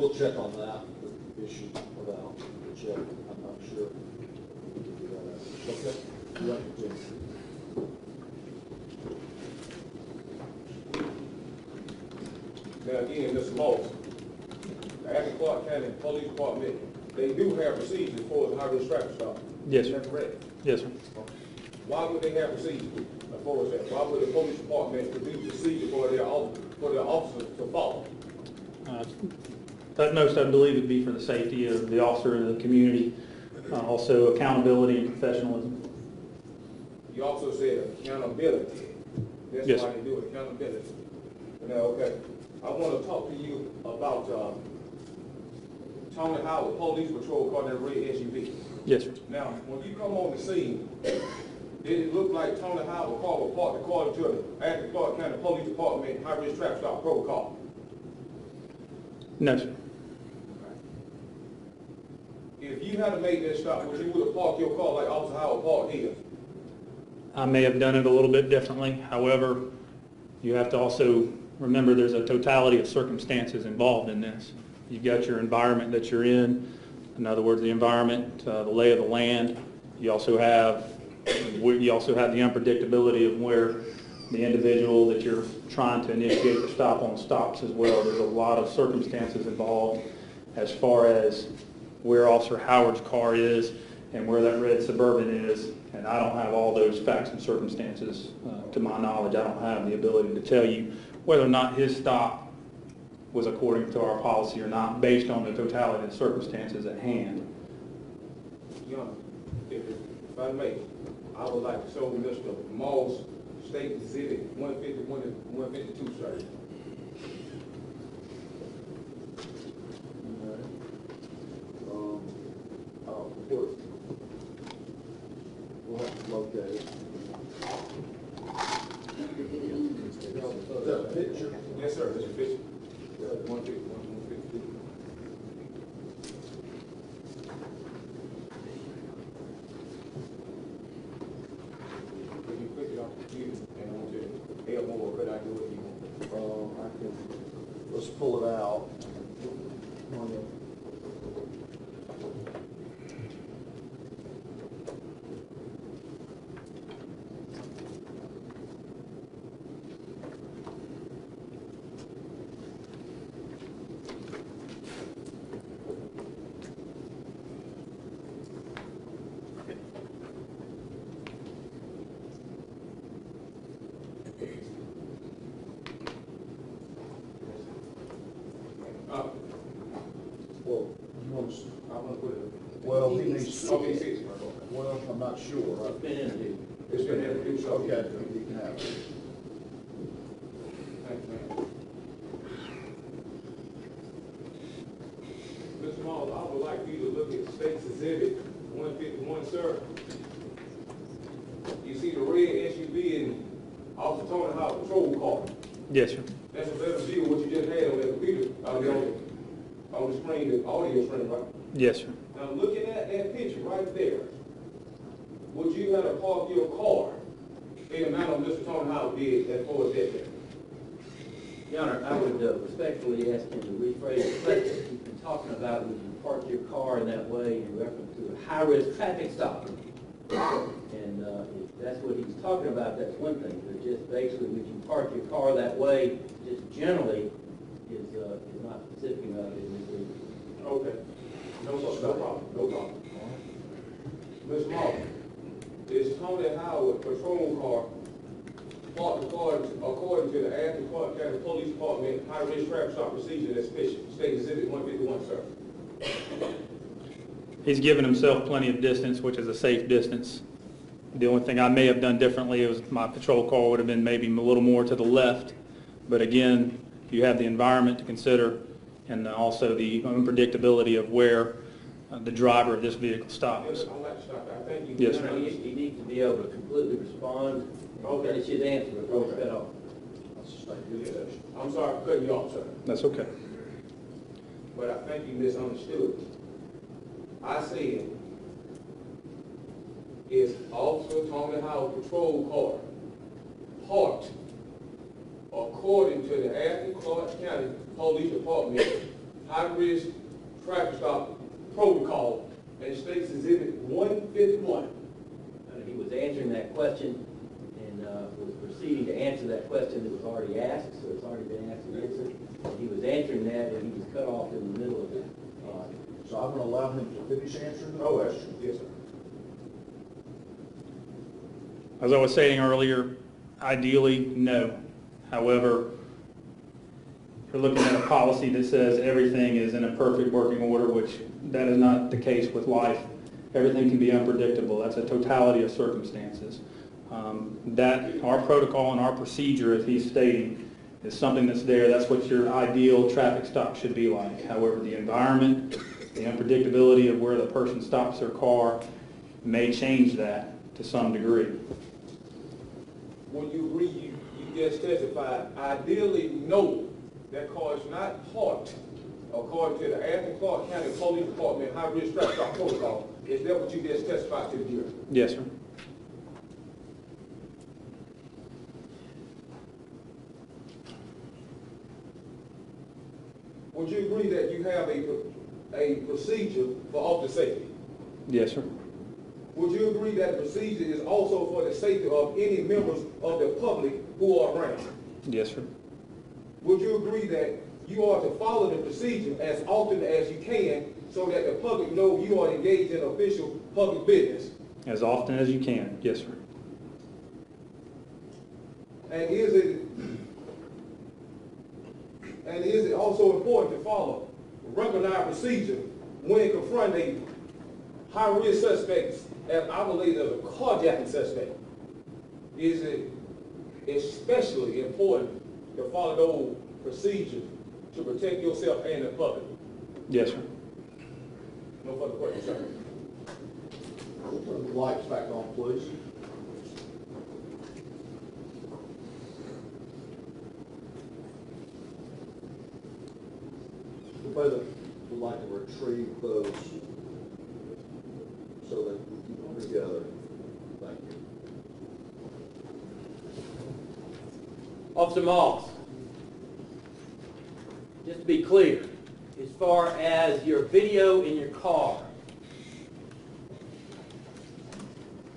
we'll check on that, the issue about the check, I'm not sure. We can do that. Okay? Yeah, yeah. Now, again, Mr. Moss, the Athens Clark County Police Department, they do have procedures for the high-risk traffic stop. Yes, Is sir. that correct? Yes, sir. Why would they have procedures as far as that? Why would the police department produce procedures for their, off- for their officers to follow? Uh, At most, I believe it'd be for the safety of the officer and the community, uh, also accountability and professionalism. You also said accountability. That's Yes, why they do it, accountability. Now, okay, I want to talk to you about, uh, Tony Howard, police patrol car, that red SUV. Yes, sir. Now, when you come on the scene, did it look like Tony Howard car was parked according to the Clark County Police Department high-risk traffic stop protocol? No, sir. If you had to make that stop, would you would have parked your car like Officer Howard parked his? I may have done it a little bit differently. However, you have to also remember there's a totality of circumstances involved in this. You've got your environment that you're in, in other words, the environment, uh, the lay of the land. You also have, you also have the unpredictability of where the individual that you're trying to initiate the stop on stops as well. There's a lot of circumstances involved as far as where Officer Howard's car is and where that red Suburban is. And I don't have all those facts and circumstances uh, to my knowledge. I don't have the ability to tell you whether or not his stop was according to our policy or not, based on the totality of circumstances at hand. Honor, if, if I may, I would like to show Mr. Moss State Exhibit one fifty, one fifty-two, sir. Alright. Um, I'll put, we'll have to locate it. A picture? Yes, sir. If you click it the and want to I do? Um, I can, let's pull it out Well, you want to, I want to put it. well, he needs, to- Okay, six, right, okay. well, I'm not sure. It's been introduced, so. Okay, you can have it. Thank you, ma'am. Mr. Moss, I would like for you to look at State's Exhibit one fifty-one, sir. You see the red SUV in Officer Tony Howard patrol car. Yes, sir. That's a better view of what you just had on that computer, on the, on the screen, the audio screen, right? Yes, sir. Now, looking at that picture right there, would you have to park your car in the manner Mr. Tony Howard did as far as that there? Your Honor, I would uh, respectfully ask him to rephrase the question. He's been talking about would you park your car in that way in reference to a high-risk traffic stop. And uh, that's what he's talking about, that's one thing, but just basically, would you park your car that way, just generally, is, uh, is not specific enough in this. Okay. No, no problem, no problem. Ms. Martin, is Tony Howard patrol car parked according, to- according to the Athens Clark County Police Department high-risk traffic stop procedure that's sufficient, state exhibit one fifty-one, sir? He's given himself plenty of distance, which is a safe distance. The only thing I may have done differently is my patrol car would have been maybe a little more to the left. But again, you have the environment to consider and also the unpredictability of where uh, the driver of this vehicle stops. I'd like to stop I think you. Yes, Honor, He he needs to be able to completely respond, Okay. finish his answer before we cut off. That's a state good session. I'm sorry for cutting you off, sir. That's okay. but I think you misunderstood. I said, is Officer Tony Howard patrol car parked according to the Athens Clark County Police Department high-risk traffic stop protocol, and states Exhibit one fifty-one. Uh, He was answering that question and uh, was proceeding to answer that question that was already asked, so it's already been asked and answered. He was answering that and he was cut off in the middle of that. So I'm gonna allow him to finish answering the question. Yes, sir. As I was saying earlier, ideally, no. However, you're looking at a policy that says everything is in a perfect working order, which that is not the case with life. Everything can be unpredictable. That's a totality of circumstances. Um, That, our protocol and our procedure, as he's stating, is something that's there. That's what your ideal traffic stop should be like. However, the environment, the unpredictability of where the person stops their car may change that to some degree. When you agree, you, you just testified, ideally, no, that car is not parked according to the Athens Clark County Police Department high-risk traffic stop protocol. Is that what you just testified to the jury? Yes, sir. Would you agree that you have a, a procedure for officer safety? Yes, sir. Would you agree that the procedure is also for the safety of any members of the public who are around? Yes, sir. Would you agree that you are to follow the procedure as often as you can so that the public know you are engaged in official public business? As often as you can. Yes, sir. And is it, and is it also important to follow recognized procedure when confronting high-risk suspects as I believe as a carjacking suspect? Is it especially important to follow those procedures to protect yourself and the public? Yes, sir. No further questions, sir. Turn the lights back on, please. We'd would like to retrieve those so that we keep them together. Thank you. Officer Moss, just to be clear, as far as your video in your car,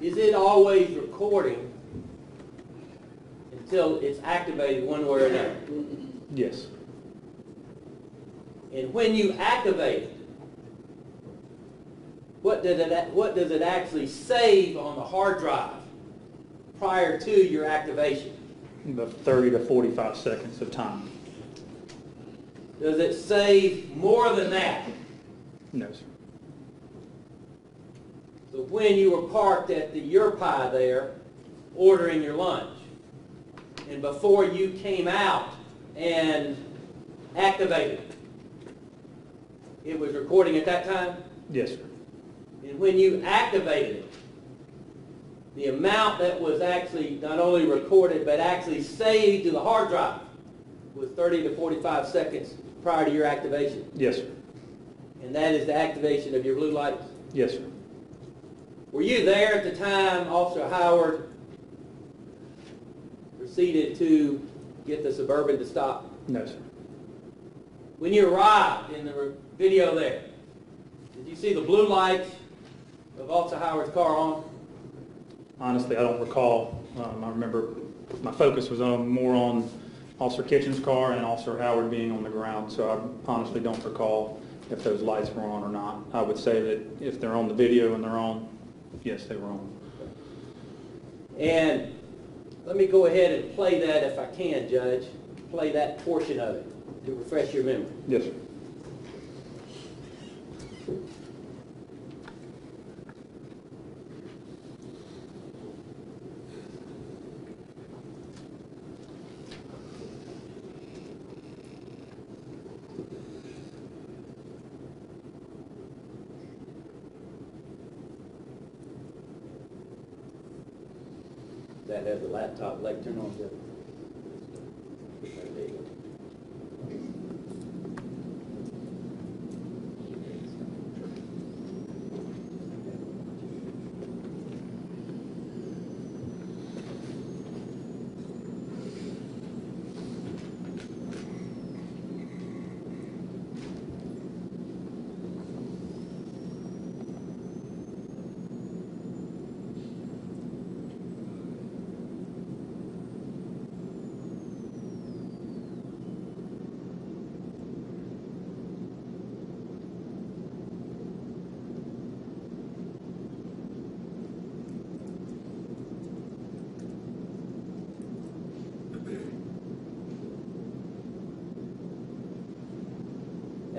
is it always recording until it's activated one way or another? Yes. And when you activate it, what does it, what does it actually save on the hard drive prior to your activation? The 30 to 45 seconds of time. Does it save more than that? No, sir. So when you were parked at the Your Pie there, ordering your lunch, and before you came out and activated, it was recording at that time? Yes, sir. And when you activated it, the amount that was actually not only recorded, but actually saved to the hard drive was 30 to 45 seconds prior to your activation. Yes, sir. And that is the activation of your blue lights. Yes, sir. Were you there at the time Officer Howard proceeded to get the Suburban to stop? No, sir. When you arrived in the video there, did you see the blue lights of Officer Howard's car on? Honestly, I don't recall. Um, I remember my focus was on, more on Officer Christian's car and Officer Howard being on the ground, so I honestly don't recall if those lights were on or not. I would say that if they're on the video and they're on, yes, they were on. And let me go ahead and play that if I can, Judge. Play that portion of it to refresh your memory. Yes, sir. That has the laptop light turned on, Judge. There you go.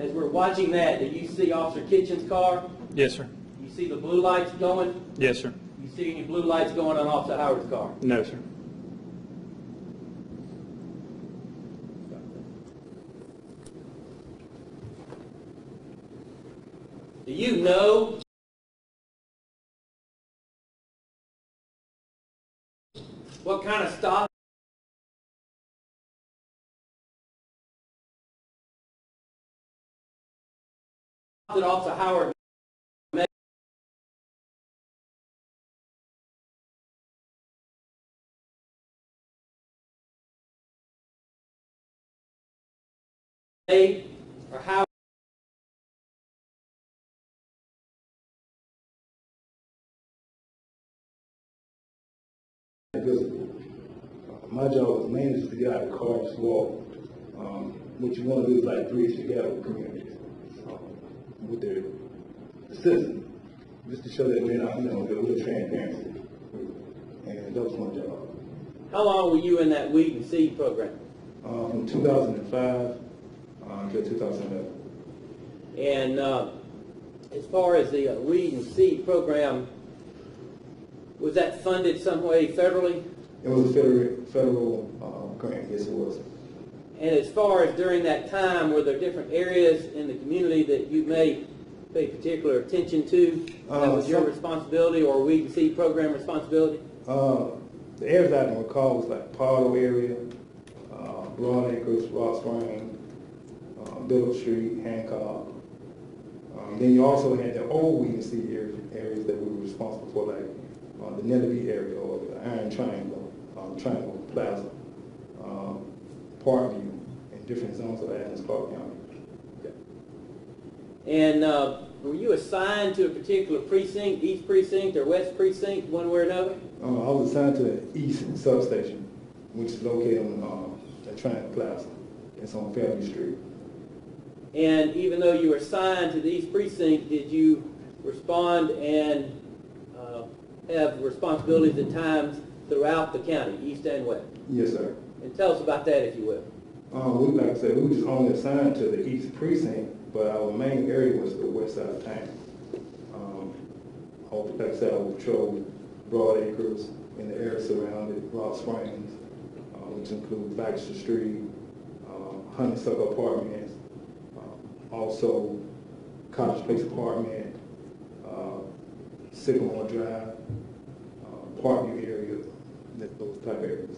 as we're watching that, do you see Officer Christian's car? Yes, sir. You see the blue lights going? Yes, sir. You see any blue lights going on Officer Howard's car? No, sir. Do you know that Officer Howard made, or how. Uh, My job is mainly just to get out of the car and walk. Um, what you want to do is like bridge together with communities, um, with their the citizens, just to show that we're not, you know, that we're transparency. And that was my job. How long were you in that weed and seed program? Uh, from 2005 uh, until 2011. And uh, as far as the uh, weed and seed program, was that funded some way federally? It was a federal, federal uh, grant, yes it was. And as far as during that time, were there different areas in the community that you may pay particular attention to? That Uh, was your some- responsibility or weed and seed program responsibility? Uh, the areas I can recall was like Pardo area, uh, Broad Acres, Rock Spring, uh, Biddle Street, Hancock. Um, then you also had the old Weed and Seed areas, areas that we were responsible for, like uh, the Netherby area or the Iron Triangle, um, Triangle Plaza, um, Parkview, and different zones of Athens, Clark County. Okay. And uh, were you assigned to a particular precinct, east precinct or west precinct, one way or another? Uh, I was assigned to the East Substation, which is located on uh, the Triangle Plaza. It's on Fairview Street. And even though you were assigned to the East Precinct, did you respond and uh, have responsibilities at times throughout the county, east and west? Yes, sir. And tell us about that, if you will. Um, we, like I said, we were just only assigned to the east precinct, but our main area was the west side of town. Um, I would- like I said, would patrol Broad Acres and the area surrounding Rock Springs, uh, which include Baxter Street, uh, Honeysuckle Apartments, uh, also Cottage Place Apartment, uh, Sycamore Drive, uh, Parkview area, those type areas.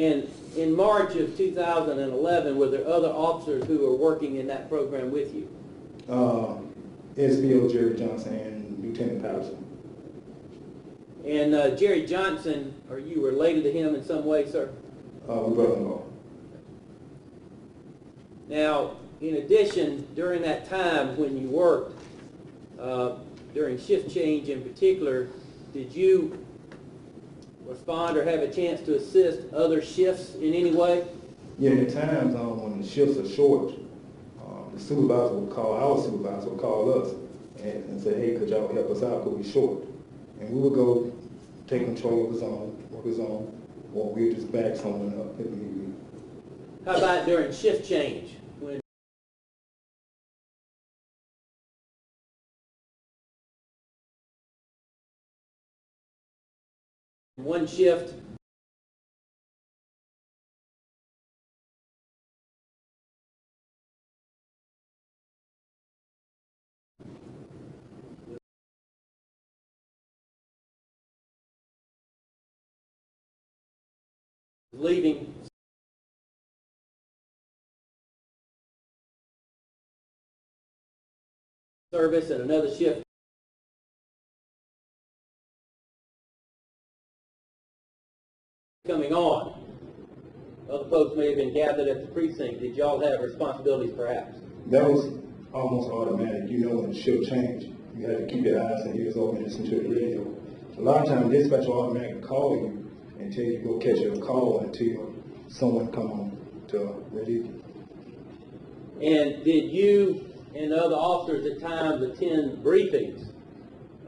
And in March of 2011, were there other officers who were working in that program with you? Uh, SBO Jerry Johnson and Lieutenant Patterson. And uh, Jerry Johnson, are you related to him in some way, sir? Uh, we brother-in-law. Now, in addition, during that time when you worked, uh, during shift change in particular, did you respond or have a chance to assist other shifts in any way? Yeah, at times, um, when the shifts are short, um, the supervisor will call, our supervisor will call us and, and say, hey, could y'all help us out, because we short. And we would go take control of the zone, work the zone, or we'd just back someone up if need be. How about during shift change? One shift. Leaving. Service and another shift coming on. Other folks may have been gathered at the precinct. Did y'all have responsibilities perhaps? That was almost automatic, you know, when the shift changed, you had to keep your eyes and ears open and listen to the radio. A lot of times dispatch will automatically call you and tell you to go catch your call until someone come on to relieve you. And did you and other officers at times attend briefings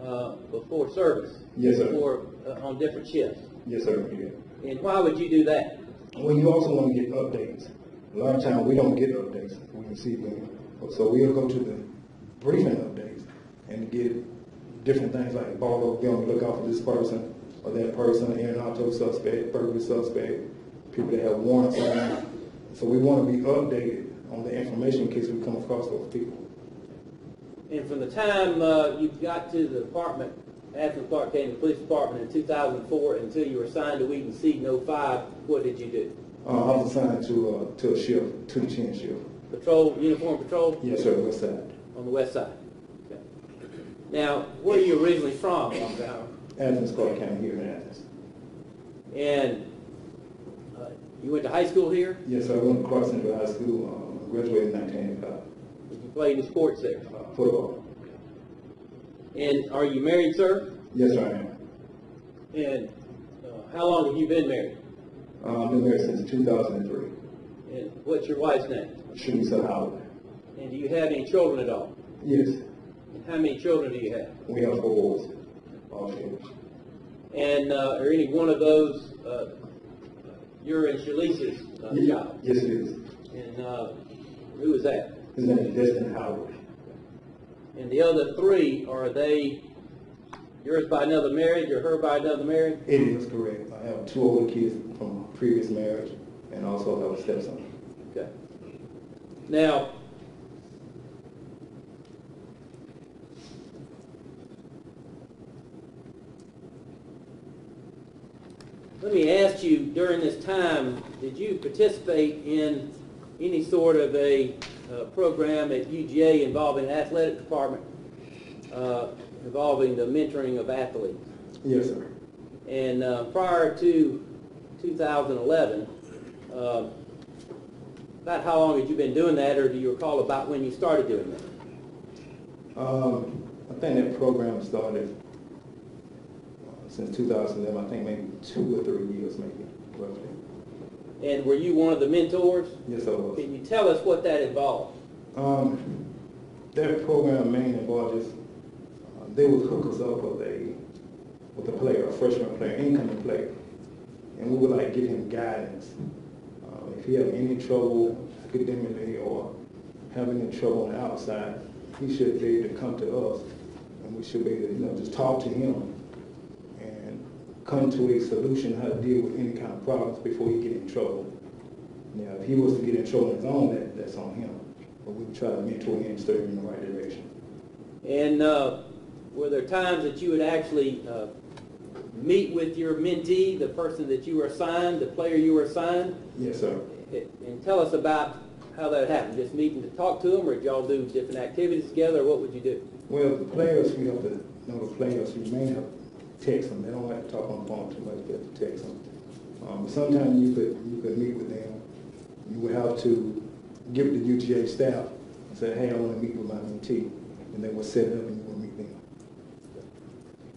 uh, before service? Yes, sir. Before, uh, on different shifts? Yes, sir, yeah. And why would you do that? Well, you also want to get updates. A lot of times we don't get updates. We receive them So we'll go to the briefing updates and get different things like ball, be on the lookout for this person or that person, in and auto suspect, burglary suspect, people that have warrants on them. So we want to be updated on the information in case we come across those people. And from the time uh, you got to the department, Athens Clark County Police Department in 2004 until you were assigned to Wheaton in 05, what did you do? Uh, I was assigned to, uh, to a shift, to the chin shift. Patrol, uniform patrol Yes, sir, west side. on the west side? Okay. Now, where are you originally from, Athens, Clark County here in Athens. And uh, you went to high school here? Yes, sir, I went to Clark Central High School, uh, graduated in nineteen eighty-five. Did you play any sports there? Uh, football. And are you married, sir? Yes, sir, I am. And uh, how long have you been married? Uh, I've been married since two thousand and three. And what's your wife's name? Shanice Howard. And do you have any children at all? Yes, And how many children do you have? we have four boys. Okay. And uh, are any one of those uh, your and Shalice's uh, child? Yes, it is. And uh, who is that? His name is Destin Howard. And the other three, are they yours by another marriage or her by another marriage? It is correct. I have two older kids from previous marriage and also have a stepson. Okay. Now, let me ask you, during this time, did you participate in any sort of a uh, program at UGA involving the athletic department, uh, involving the mentoring of athletes? Yes, sir. And uh, prior to 2011, uh, about how long had you been doing that, or do you recall about when you started doing that? Um, I think that program started uh, since 2011, I think maybe two or three years maybe, roughly. And were you one of the mentors? Yes, I was. Can you tell us what that involved? Um, that program mainly involved just, uh, they would hook us up with a, with a player, a freshman player, incoming player. And we would like give him guidance. Uh, if he have any trouble academically or having any trouble on the outside, he should be able to come to us and we should be able to, you know, just talk to him come to a solution how to deal with any kind of problems before he get in trouble. Now, if he was to get in trouble on his own, that, that's on him. But we try to mentor him, and steer him in the right direction. And uh, were there times that you would actually uh, meet with your mentee, the person that you were assigned, the player you were assigned? Yes, sir. And tell us about how that happened. Just meeting to talk to them, or did y'all do different activities together, or what would you do? Well, the players, we have to, know, the players, we may have text them. They don't like to talk on the phone too much, have to text them. Um, sometimes you could, you could meet with them. You would have to give it to UGA staff and say, hey, I want to meet with my mentee. And they would set it up and you would meet them.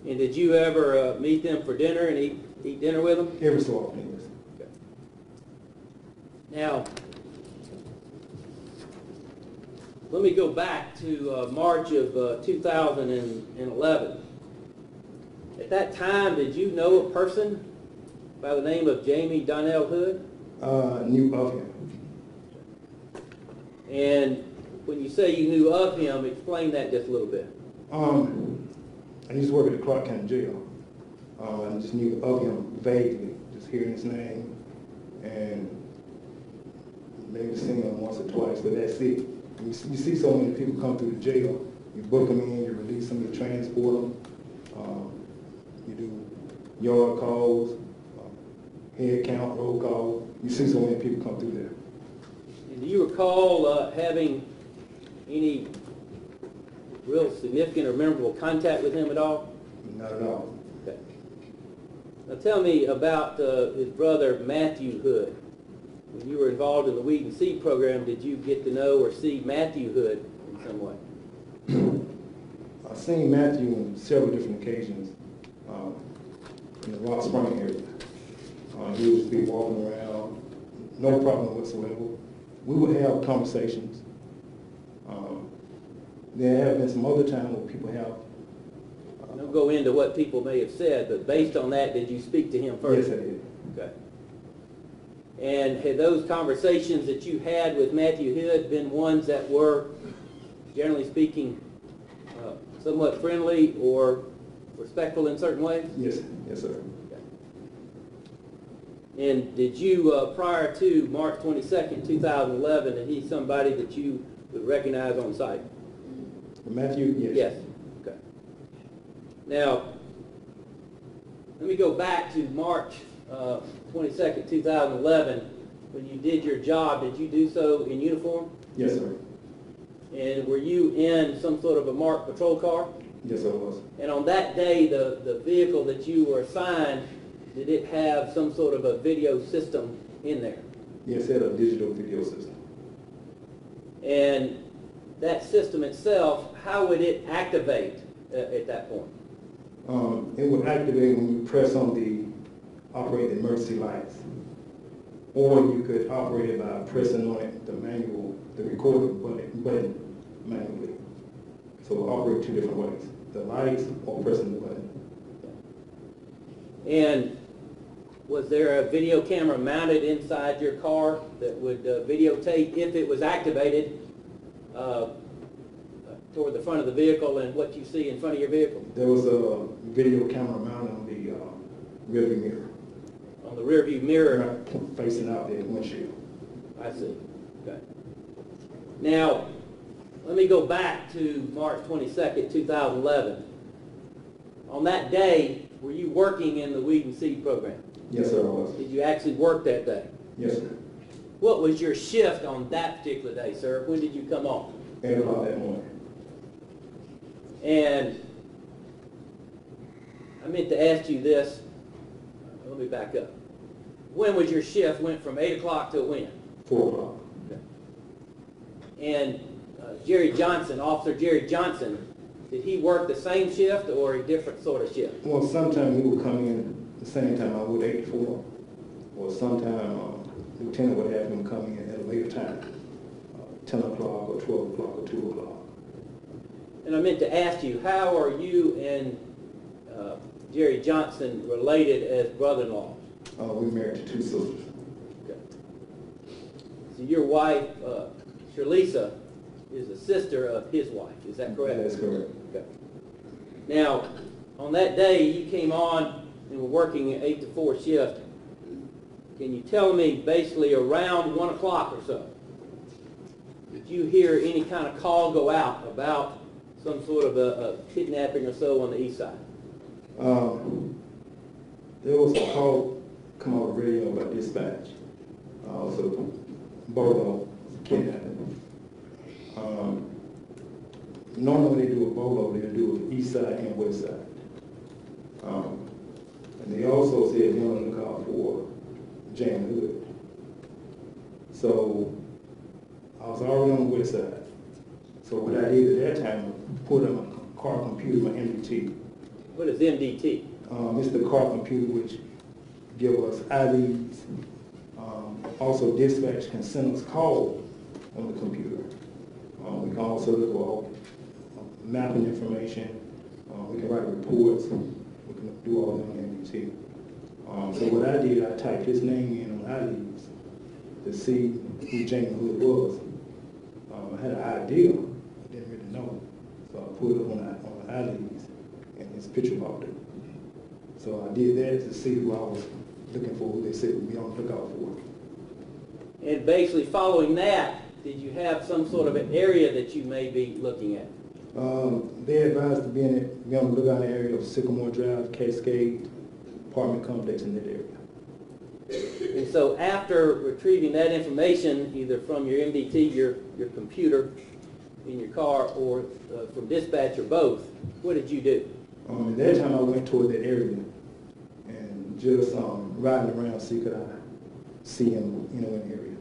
And did you ever uh, meet them for dinner and eat, eat dinner with them? Every so often, yes. Now, let me go back to uh, March of uh, 2011. At that time, did you know a person by the name of Jamie Donnell Hood? Uh, knew of him. And when you say you knew of him, explain that just a little bit. Um, I used to work at the Clark County Jail. Um, I just knew of him vaguely, just hearing his name, and maybe seen him once or twice, but that's it. You see, you see so many people come through the jail, you book them in, you release them, you transport them, um, you do yard calls, uh, head count, roll call. You see so many people come through there. And do you recall uh, having any real significant or memorable contact with him at all? Not at all. Okay. Now tell me about uh, his brother Matthew Hood. When you were involved in the Weed and Seed program, did you get to know or see Matthew Hood in some way? I've seen Matthew on several different occasions um, in the Rock Spring area. Uh, he would just be walking around, no problem whatsoever. We would have conversations. Um, there have been some other times where people have. uh, Don't go into what people may have said, but based on that, did you speak to him first? Yes, I did. Okay. And had those conversations that you had with Matthew Hood been ones that were generally speaking, uh, somewhat friendly or respectful in certain ways? Yes, yes, sir. And did you, uh, prior to March 22nd, 2011, is he somebody that you would recognize on site? Matthew, yes. Yes, okay. Now, let me go back to March uh, 22nd, 2011, when you did your job. Did you do so in uniform? Yes, sir. And were you in some sort of a marked patrol car? Yes, I was. And on that day, the, the vehicle that you were assigned, did it have some sort of a video system in there? Yes, it had a digital video system. And that system itself, how would it activate uh, at that point? Um, it would activate when you press on the operate the emergency lights. Or you could operate it by pressing on it, the manual, the recording button, button manually. So operate two different ways, the lights or pressing the button. And was there a video camera mounted inside your car that would uh, videotape if it was activated uh, toward the front of the vehicle and what you see in front of your vehicle? There was a video camera mounted on the uh, rearview mirror, On the rearview mirror? facing out the windshield. I see, okay. Now, let me go back to March 22nd, 2011. On that day, were you working in the weed and seed program? Yes, sir, I was. Did you actually work that day? Yes, sir. What was your shift on that particular day, sir? When did you come on? Eight o'clock that morning. And I meant to ask you this, let me back up. When was your shift, went from 8 o'clock to when? Four o'clock. And uh, Jerry Johnson, Officer Jerry Johnson, did he work the same shift or a different sort of shift? Well, sometimes he would come in the same time I would eight to four, or sometime uh, lieutenant would have him come in at a later time, uh, ten o'clock or twelve o'clock or two o'clock. And I meant to ask you, how are you and uh, Jerry Johnson related as brother-in-law? Uh, we're married to two sisters. So your wife, uh, Sherlisa, is a sister of his wife, is that correct? That's correct. Okay. Now, on that day, you came on and were working an eight to four shift. Can you tell me basically around one o'clock or so? Did you hear any kind of call go out about some sort of a, a kidnapping or so on the east side? Um, there was a call come on the radio about dispatch. Uh, so Bolo kidnapping. Um, normally when they do a Bolo, they'll do it east side and west side. Um, and they also said they're on the lookout for Jan Hood. So I was already on the west side. So what I did at that time, I put on my car computer, my MDT, What is MDT? um, it's the car computer which give us IDs. Um, also dispatch can send us calls on the computer. Um, we can also look for uh, mapping information. Uh, we can write reports. We can do all that on MDT. Um, so what I did, I typed his name in on IDs to see who James Hood was. Um, I had an idea, I didn't really know. So I put it on, on IDs and his picture popped up. So I did that to see who I was looking for, who they said would be on the lookout for. And basically following that, did you have some sort of an area that you may be looking at? Um, they advised to be in it, be on the lookout area of Sycamore Drive, Cascade, apartment complex in that area. And so after retrieving that information, either from your MDT, your, your computer in your car, or uh, from dispatch or both, what did you do? Um, at that time I went toward that area and just, um, riding around, see could I see him, you know, in the area.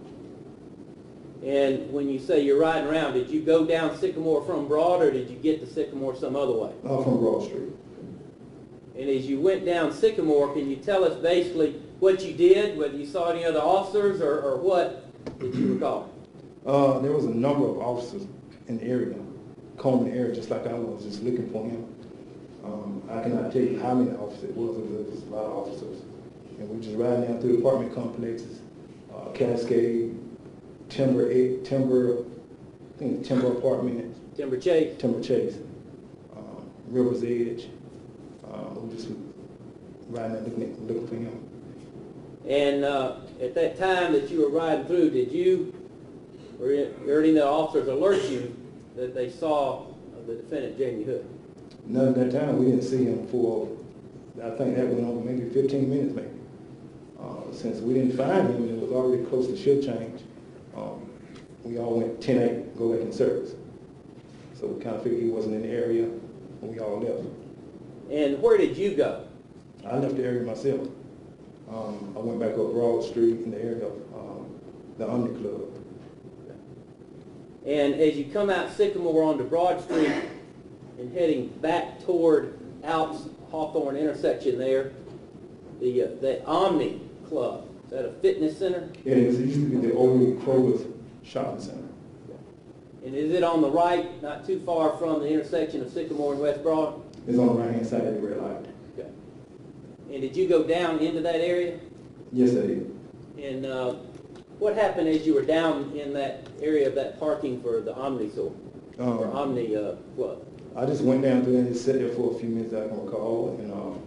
And when you say you're riding around, did you go down Sycamore from Broad, or did you get to Sycamore some other way? Uh, from Broad Street. And as you went down Sycamore, can you tell us basically what you did, whether you saw any other officers, or, or what did you recall? Uh, there was a number of officers in the area, combing the area, just like I was, just looking for him. Um, I cannot tell you how many officers it was, it was a lot of officers. And we just riding down through apartment complexes, uh, Cascade, Timber, eight, Timber, I think Timber Apartments, Timber Chase? Timber Chase, um, River's Edge. Um, we just riding there looking, looking for him. And uh, at that time that you were riding through, did you, or any of the officers alert you that they saw the defendant Jamie Hood? None at that time, we didn't see him for, I think that went on maybe fifteen minutes maybe. Uh, since we didn't find him, and it was already close to shift change, we all went ten eight, go back in service. So we kind of figured he wasn't in the area, and we all left. And where did you go? I left the area myself. Um, I went back up Broad Street in the area of, um, the Omni Club. And as you come out Sycamore onto Broad Street and heading back toward Alps Hawthorne intersection there, the, uh, the Omni Club, is that a fitness center? It is, it used to be the old Kroger's shopping center. And is it on the right, not too far from the intersection of Sycamore and West Broad? It's on the right-hand side of the red light. Okay. And did you go down into that area? Yes, I did. And uh, what happened as you were down in that area of that parking for the Omni store, or Um, Omni uh, Club? I just went down through there and just sat there for a few minutes, I can recall, and, um,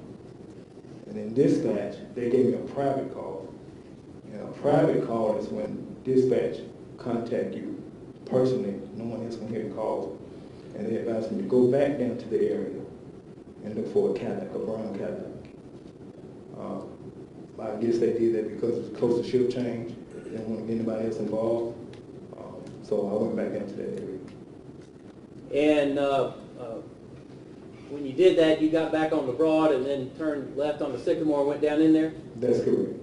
and then dispatch, they gave me a private call. And a private call is when dispatch contact you personally, no one else can hear the call. And they advised me to go back down to the area and look for a Cadillac, a brown Cadillac. Uh, I guess they did that because it was close to shift change, they didn't want to get anybody else involved. Um, So I went back down to that area. And uh, uh, when you did that, you got back on the Broad and then turned left on the Sycamore and went down in there? That's correct.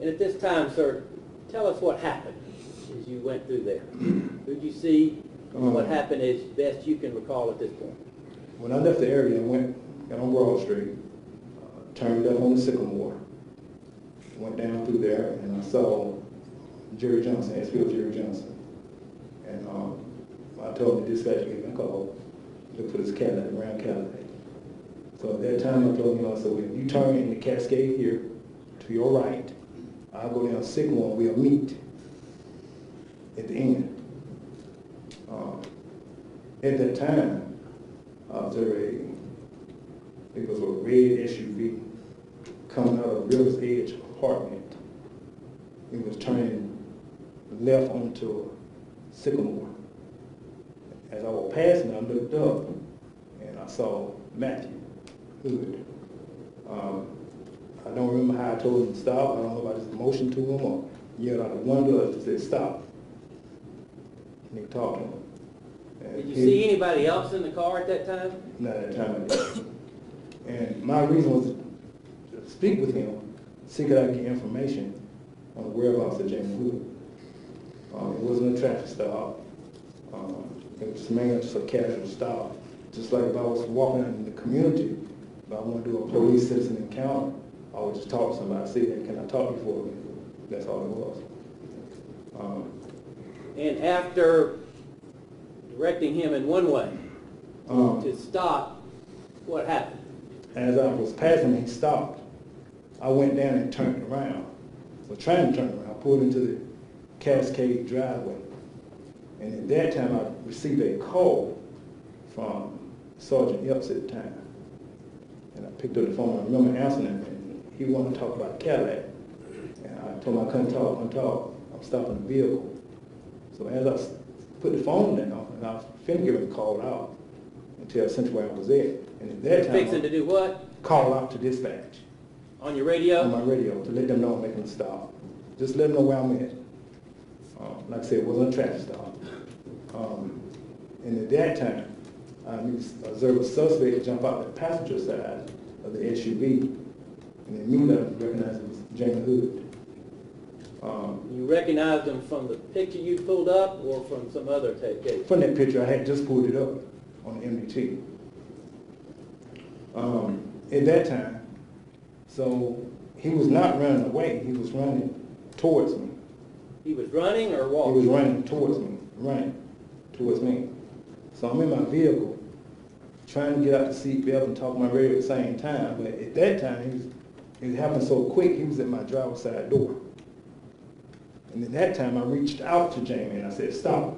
And at this time, sir, tell us what happened as you went through there. Who'd you see? And What Um, happened as best you can recall at this point? When I left the area, I went, got on Broad Street, uh, turned up on the Sycamore, went down through there, and I saw Jerry Johnson, Esfield Jerry Johnson. And um, I told the dispatcher, give me a call, look for this Cadillac, brown Cadillac. So at that time, I told him, I said, well, if you turn in the Cascade here, to your right, I'll go down Sycamore, we'll meet at the end. Um, At that time, uh, there a, it was a red SUV coming out of River's Edge apartment. It was turning left onto Sycamore. As I was passing, I looked up and I saw Matthew Hood. Um, I don't remember how I told him to stop. I don't know if I just motioned to him or yelled out the window and said, stop. And he talked to him. And Did you he- see anybody else in the car at that time? not at the time And my reason was to speak with him, see could I get information on the whereabouts of Jamie Hood. Um, it wasn't a traffic stop. Um, it was mainly just a casual stop. Just like if I was walking in the community, if I want to do a police citizen encounter, I would just talk to somebody, say, hey, can I talk to you for a minute? That's all it was. Um, And after directing him in one way um, to stop, what happened? As I was passing, he stopped. I went down and turned around. Was trying to turn around, I pulled into the Cascade driveway. And at that time, I received a call from Sergeant Epps at the time. And I picked up the phone, I remember answering it, and he wanted to talk about Cadillac. And I told him I couldn't talk, couldn't talk, I'm stopping the vehicle. So as I put the phone down, and I was finna give him a call out, until I sent where I was at. And at that time. Fixing to do what? call out to dispatch On your radio? on my radio to let them know I'm making a stop. Just let them know where I'm at. Um, Like I said, it wasn't a traffic stop. Um, And at that time, I observed a suspect jump out the passenger side of the SUV. And immediately recognized it was Jamie Hood. Um, You recognized him from the picture you pulled up or from some other tape case? From that picture, I had just pulled it up on the MDT. Um, at that time, so he was not running away, he was running towards me. He was running or He was walking? running towards me, running towards me. So I'm in my vehicle, trying to get out the seatbelt and talk to my radio at the same time, but at that time, he was, it happened so quick, he was at my driver's side door. And at that time, I reached out to Jamie and I said, stop.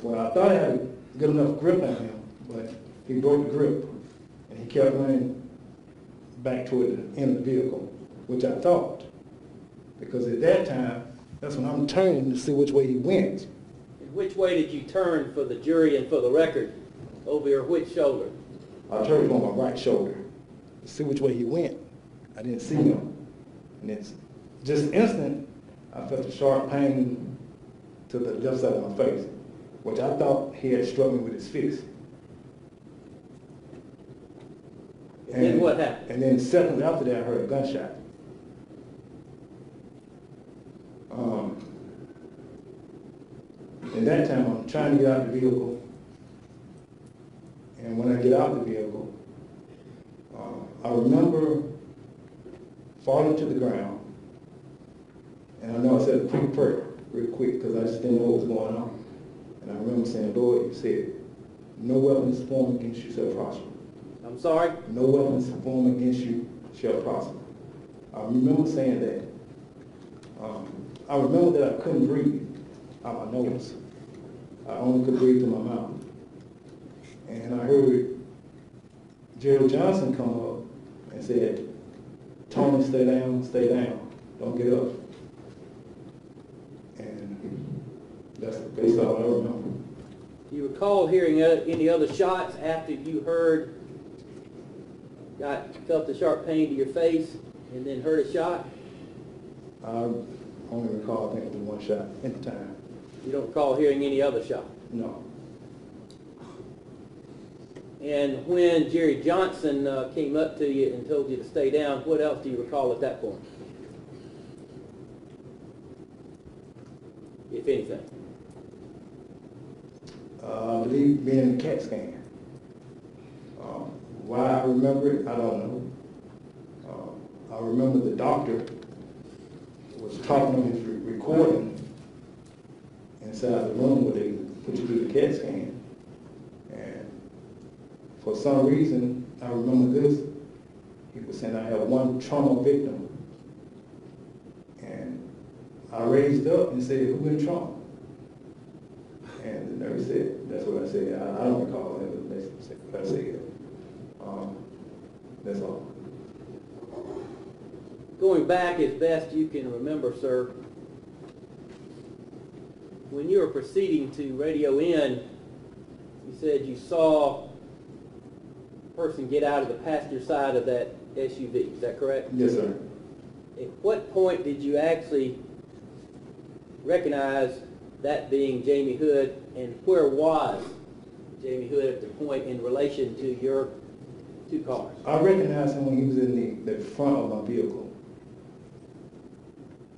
Well, I thought I had a good enough grip on him, but he broke the grip, and he kept running back toward the end of the vehicle, which I thought. Because at that time, that's when I'm turning to see which way he went. And which way did you turn for the jury and for the record? Over your which shoulder? I turned on my right shoulder to see which way he went. I didn't see him. And it's just instant, I felt a sharp pain to the left side of my face, which I thought he had struck me with his fist. And then what happened? And then seconds after that, I heard a gunshot. Um, in that time, I'm trying to get out of the vehicle. And when I get out of the vehicle, uh, I remember falling to the ground. And I know I said a quick prayer, real quick, because I just didn't know what was going on. And I remember saying, Lord, you said, no weapons formed against you shall prosper. I'm sorry? No weapons formed against you shall prosper. I remember saying that. Um, I remember that I couldn't breathe out my nose. I only could breathe through my mouth. And I heard Gerald Johnson come up and said, Tony, stay down, stay down, don't get up. And that's basically all I remember. Do you recall hearing any other shots after you heard, got, felt the sharp pain to your face and then heard a shot? I only recall, I think, it was one shot at the time. You don't recall hearing any other shot? No. And when Jerry Johnson uh, came up to you and told you to stay down, what else do you recall at that point? If anything. Uh, I believe being in the CAT scan. Um, why I remember it, I don't know. Uh, I remember the doctor was talking on his re- recording inside the room where they put you through the CAT scan. For some reason, I remember this, he was saying I have one trauma victim. And I raised up and said, who in trauma? And the nurse said, that's what I said, I, I don't recall, that was basically what I said. Um, that's all. Going back as best you can remember, sir, when you were proceeding to Radio In, you said you saw person get out of the passenger side of that SUV. Is that correct? Yes, sir. At what point did you actually recognize that being Jamie Hood, and where was Jamie Hood at the point in relation to your two cars? I recognized him when he was in the, the front of my vehicle.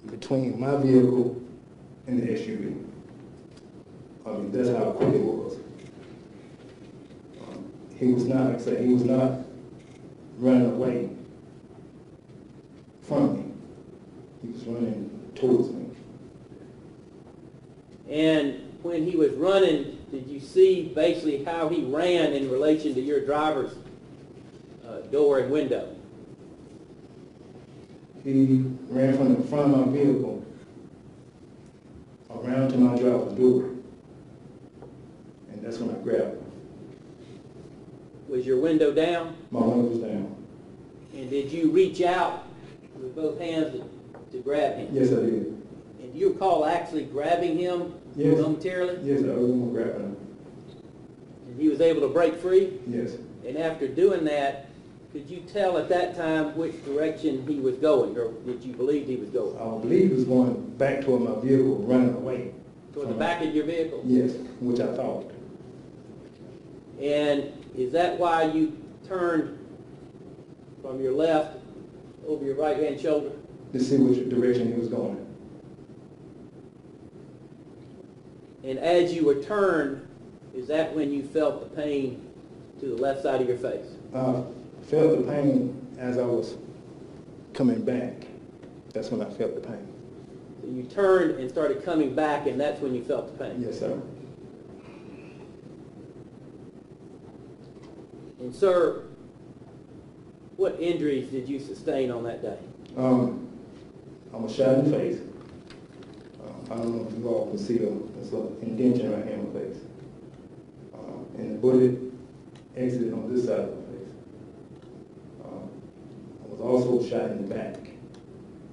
Between my vehicle and the SUV. I mean, that's how quick it was. He was not, like I said, he was not running away from me. He was running towards me. And when he was running, did you see basically how he ran in relation to your driver's uh, door and window? He ran from the front of my vehicle around to my driver's door. And that's when I grabbed him. Was your window down? My window was down. And did you reach out with both hands to, grab him? Yes, I did. And do you recall actually grabbing him Yes. momentarily? Yes, I was grabbing him. And he was able to break free? Yes. And after doing that, could you tell at that time which direction he was going, or did you believe he was going? I believe he was going back toward my vehicle, running away. Toward the back of your vehicle? Yes, which I thought. And is that why you turned from your left over your right-hand shoulder? To see which direction he was going. And as you were turned, is that when you felt the pain to the left side of your face? I felt the pain as I was coming back. That's when I felt the pain. So you turned and started coming back, and that's when you felt the pain? Yes, sir. And sir, what injuries did you sustain on that day? Um, I was shot in the face. Um, I don't know if you all can see them, it's an indention right here in my face. Um, And the bullet exited on this side of my face. Um, I was also shot in the back.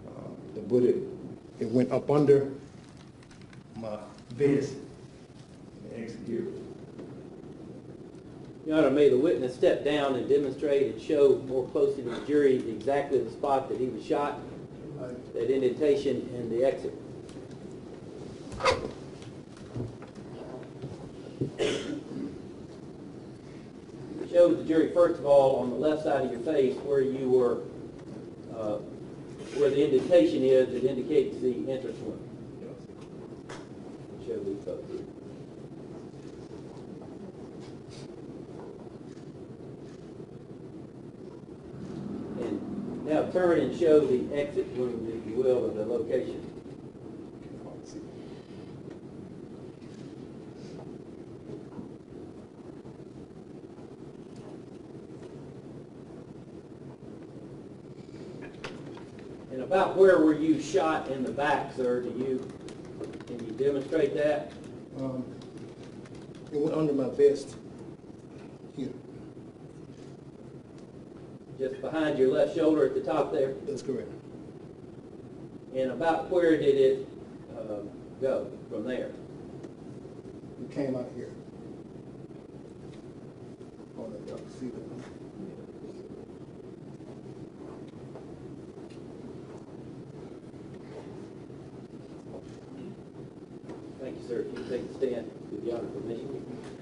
Uh, The bullet, it went up under my vest and exited here. Your Honor, may the witness step down and demonstrate and show more closely to the jury exactly the spot that he was shot, that indentation in the exit. Show the jury, first of all, on the left side of your face where you were, uh, where the indentation is that indicates the entrance wound. Show these folks here. And now turn and show the exit wound, if you will, of the location. And about where were you shot in the back, sir? Do you, can you demonstrate that? Um, It went under my vest Just behind your left shoulder at the top there? That's correct. And about where did it uh, go from there? It came out here. Oh, y'all can see that. Thank you, sir. If you take a stand, with the honor permission.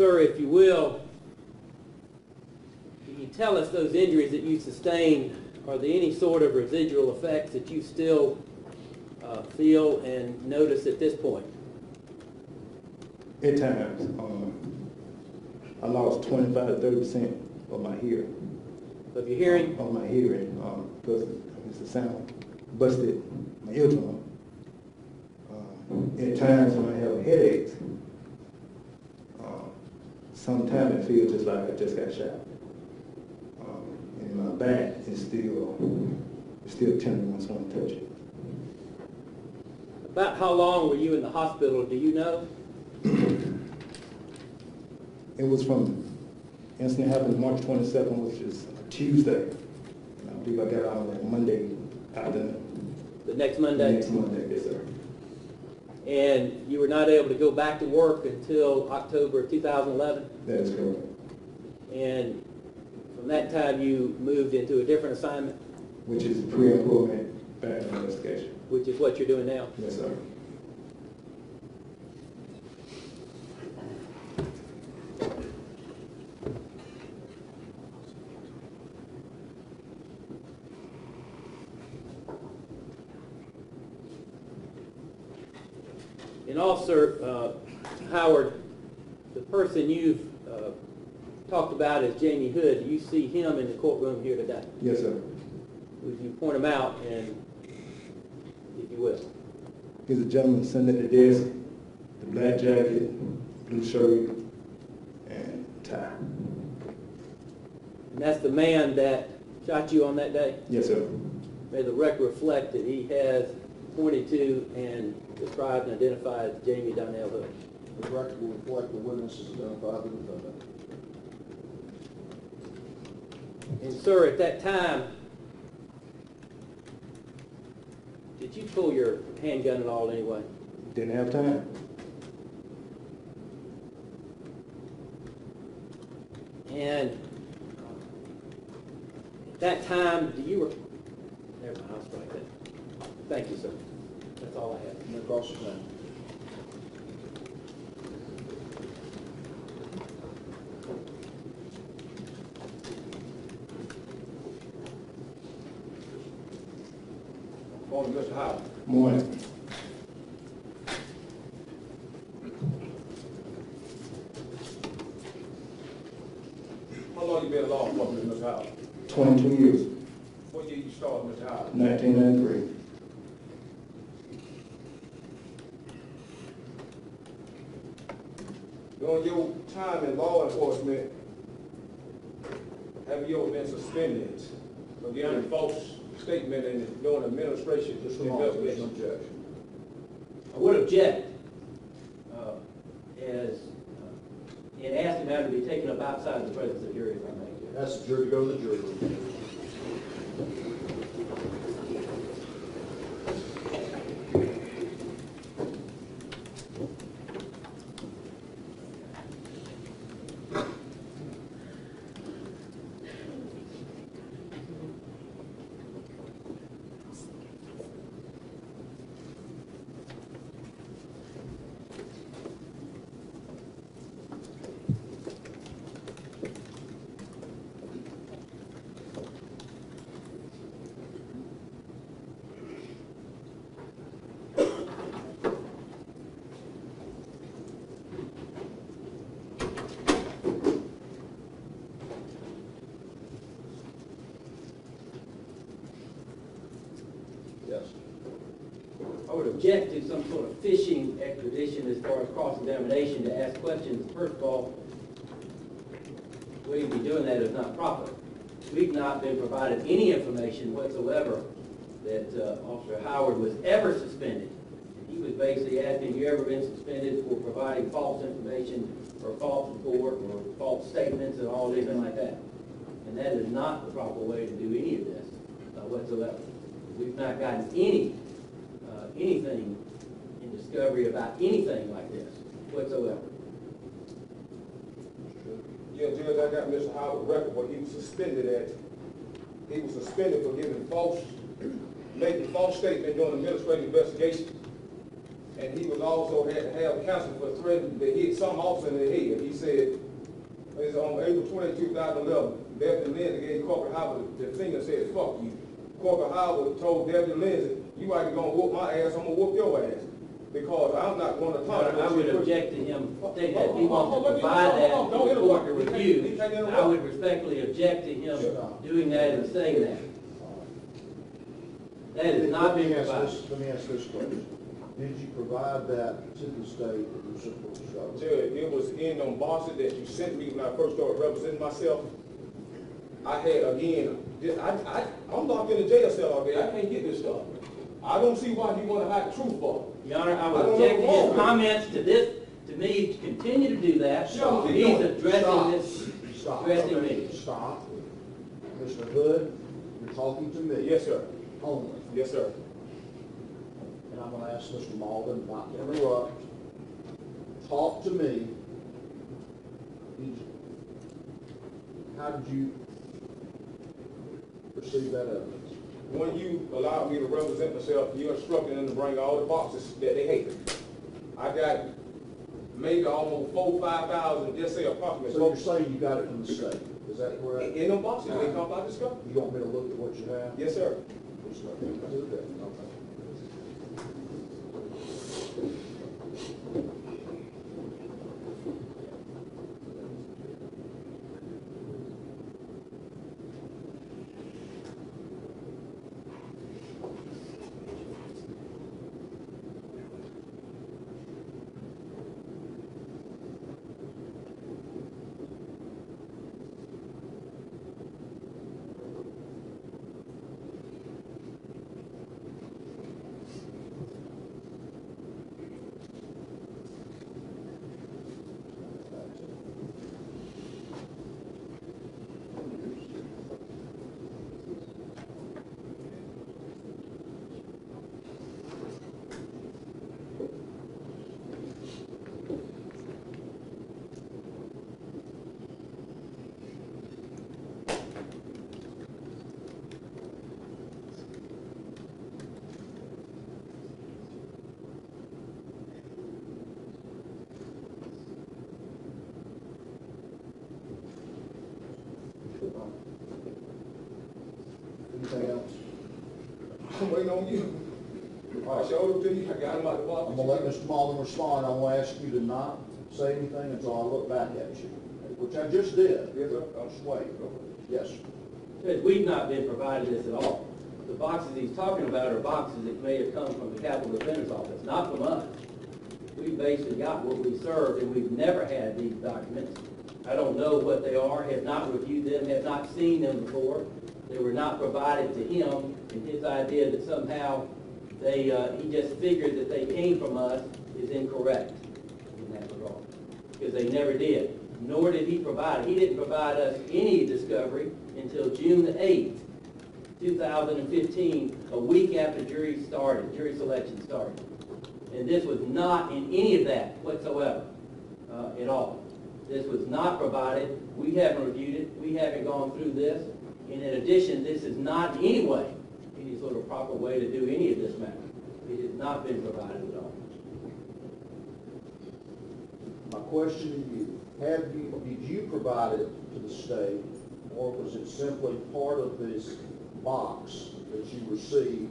Sir, if you will, can you tell us those injuries that you sustained, are there any sort of residual effects that you still uh, feel and notice at this point? At times, um, I lost twenty-five to thirty percent of my hearing. Of your hearing? Of my hearing, um, because it's the sound busted my eardrum. Um, At times when I have headaches, um, sometimes it feels just like I just got shot. Um, And my back is still, it's still tender when someone touch it. About how long were you in the hospital, do you know? It was from, incident happened March twenty-second, which is Tuesday. And I believe I got out on that Monday afternoon. The next Monday? The Next Monday, yes, sir. And you were not able to go back to work until October of 2011? That is correct. And from that time, you moved into a different assignment, Which is pre-employment background investigation. which is what you're doing now? Yes, sir. And also, uh, Howard, the person you've talked about is Jamie Hood. Do you see him in the courtroom here today? Yes, sir. Would you point him out and, if you will? He's a gentleman sitting at the desk, the black jacket, blue shirt, and tie. And that's the man that shot you on that day? Yes, sir. May the record reflect that he has pointed to and described and identified Jamie Donnell Hood. The record will reflect the witnesses identified in the defendant. And sir, at that time, did you pull your handgun at all anyway? Didn't have time. And at that time, do you, re- never mind, I'll strike that. Thank you, sir. That's all I have. And across Morning. How long you been a law enforcement, Mr. Howard? 22 years. What year you started, Mr. Howard? 1993. During your time in law enforcement, have you ever been suspended for getting false statement and doing administration Mr. Moss, there's investigation? objection. I would object, uh, as, uh, in asking matter to be taken up outside the presence of the jury, if I may. Ask the jury to go to the jury room. Yes. I object to some sort of fishing expedition as far as cross-examination to ask questions. First of all, you'd be doing that is not proper. We've not been provided any information whatsoever that uh, Officer Howard was ever suspended. He was basically asking, have you ever been suspended for providing false information or false report or false statements and all and like that? And that is not the proper way to do any of this uh, whatsoever. We've not gotten any anything discovery about anything like this whatsoever. Yeah, Judge, I got Mr. Howard record, but he was suspended at, he was suspended for giving false, making false statement during administrative investigation. And he was also had to have counsel for threatening to hit some officer in the head. He said, it's on April 20, 2011, Deputy Lindsay gave Corporal Howard the finger said, fuck you. Corporal Howard told Deputy Lindsay, you ain't gonna whoop my ass, I'm gonna whoop your ass. Because I'm not gonna tolerate. I would object to him stating that he wants to provide that to the court to review. I would respectfully object to him doing that and saying that. That has not been Let me ask provided. this- Let me ask this question. Did you provide that to the state that you're supposed to show? Judge, it was in them boxes that you sent me when I first started representing myself. I had, again, this- I, I, I'm locked in a jail cell all day, I can't get this stuff. I don't see why you wanna hide the truth for. Your Honor, I I would don't object to his comments to this, to me, to continue to do that. Sure, keep He's going. addressing Stop. this, Stop. addressing me. Stop. Mr. Hood, you're talking to me. Yes, sir. Only. Yes, sir. And I'm gonna ask Mr. Mauldin not to interrupt. Talk to me. How did you receive that evidence? When you allowed me to represent myself, you instructed them to bring all the boxes that they hate. I got maybe almost four, five thousand, just say approximately. So you're saying you got it from the state, is that correct? In them boxes, they come by discovery. You want me to look at what you have? Yes, sir. Just look at it. Okay. Anything else? I'm waiting on you. I showed them to you, I got them out the box. I'm gonna let Mr. Mauldin respond, I'm gonna ask you to not say anything until I look back at you, which I just did. Yes, sir. Just wait. Yes. Judge, we've not been provided this at all. The boxes he's talking about are boxes that may have come from the Capital Defender's Office, not from us. we basically got what we served, and we've never had these documents. I don't know what they are, have not reviewed them, have not seen them before. They were not provided to him, and his idea that somehow they, uh, he just figured that they came from us is incorrect in that regard. Because they never did, nor did he provide, he didn't provide us any discovery until June the eighth, two thousand and fifteen, a week after jury started, jury selection started. And this was not in any of that whatsoever, uh, at all. This was not provided, we haven't reviewed it, we haven't gone through this. And in addition, this is not in any way, any sort of proper way to do any of this matter. It has not been provided at all. My question to you, have you, did you provide it to the state, or was it simply part of this box that you received?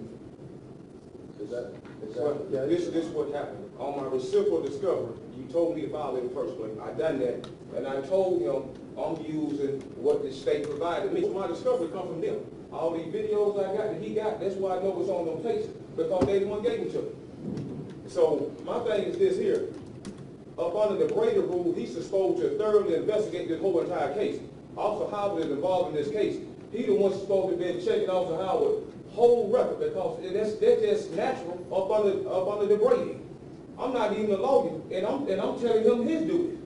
Is that, is Well, that the this, this is what happened. On my reciprocal discovery, you told me the first place. I done that, and I told him I'm using what the state provided me. My discovery come from them. All these videos I got that he got, that's why I know it's on them tapes, because they the one gave them to me. So my thing is this here. Up under the Brady rule, he's supposed to thoroughly investigate this whole entire case. Officer Howard is involved in this case. He the one supposed to be checking Officer Howard whole record because that's, that's just natural up under, up under the Brady. I'm not even a lawyer, and I'm, and I'm telling him his duty.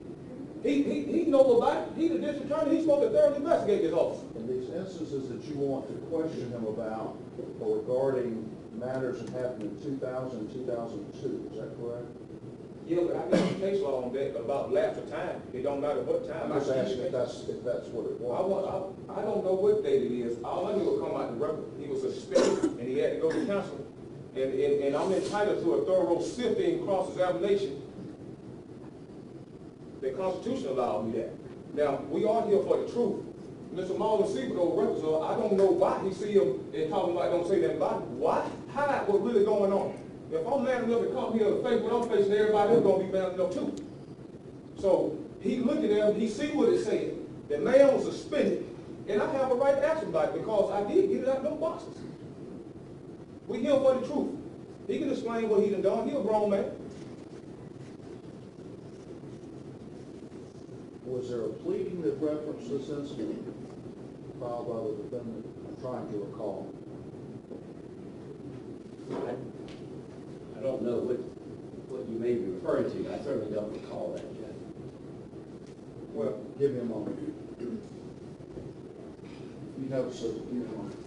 He, he, he knows about it. He the district attorney, he's supposed to thoroughly investigate this officer. In these instances that you want to question him about or regarding matters that happened in 2000 2002, is that correct? Yeah, but I got some case law on that about lapse of time. It don't matter what time. I'm just I asking if that's, if that's what it I was. want, I, I don't know what date it is. All I knew would come out the record. He was suspended and he had to go to council. And, and, and I'm entitled to a thorough sifting cross-examination. The Constitution allowed me that. Now, we are here for the truth. Mr. Marlon those records I don't know why he see him and talking about, don't say that about. Why? Hide what's really going on. If I'm man enough to come here and face what I'm facing, everybody else gonna be man enough too. So he looking at him, he see what it said. The man was suspended, and I have a right to ask him about it because I did get it out of those boxes. We here for the truth. He can explain what he done done. He a grown man. Was there a pleading that referenced this incident filed by the defendant? I'm trying to recall. I I don't know what, what you may be referring to. I certainly don't recall that, Judge. Well, give me a moment. You have, give me a moment.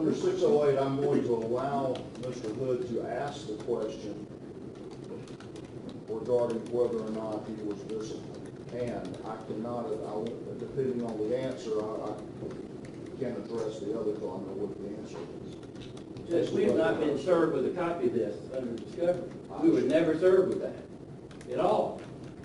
Under six oh eight, I'm going to allow Mr. Hood to ask the question regarding whether or not he was disciplined. And I cannot, I, depending on the answer, I, I can't address the other, till I know what the answer is. Judge, we've not been served with a copy of this under discovery. We were never served with that at all.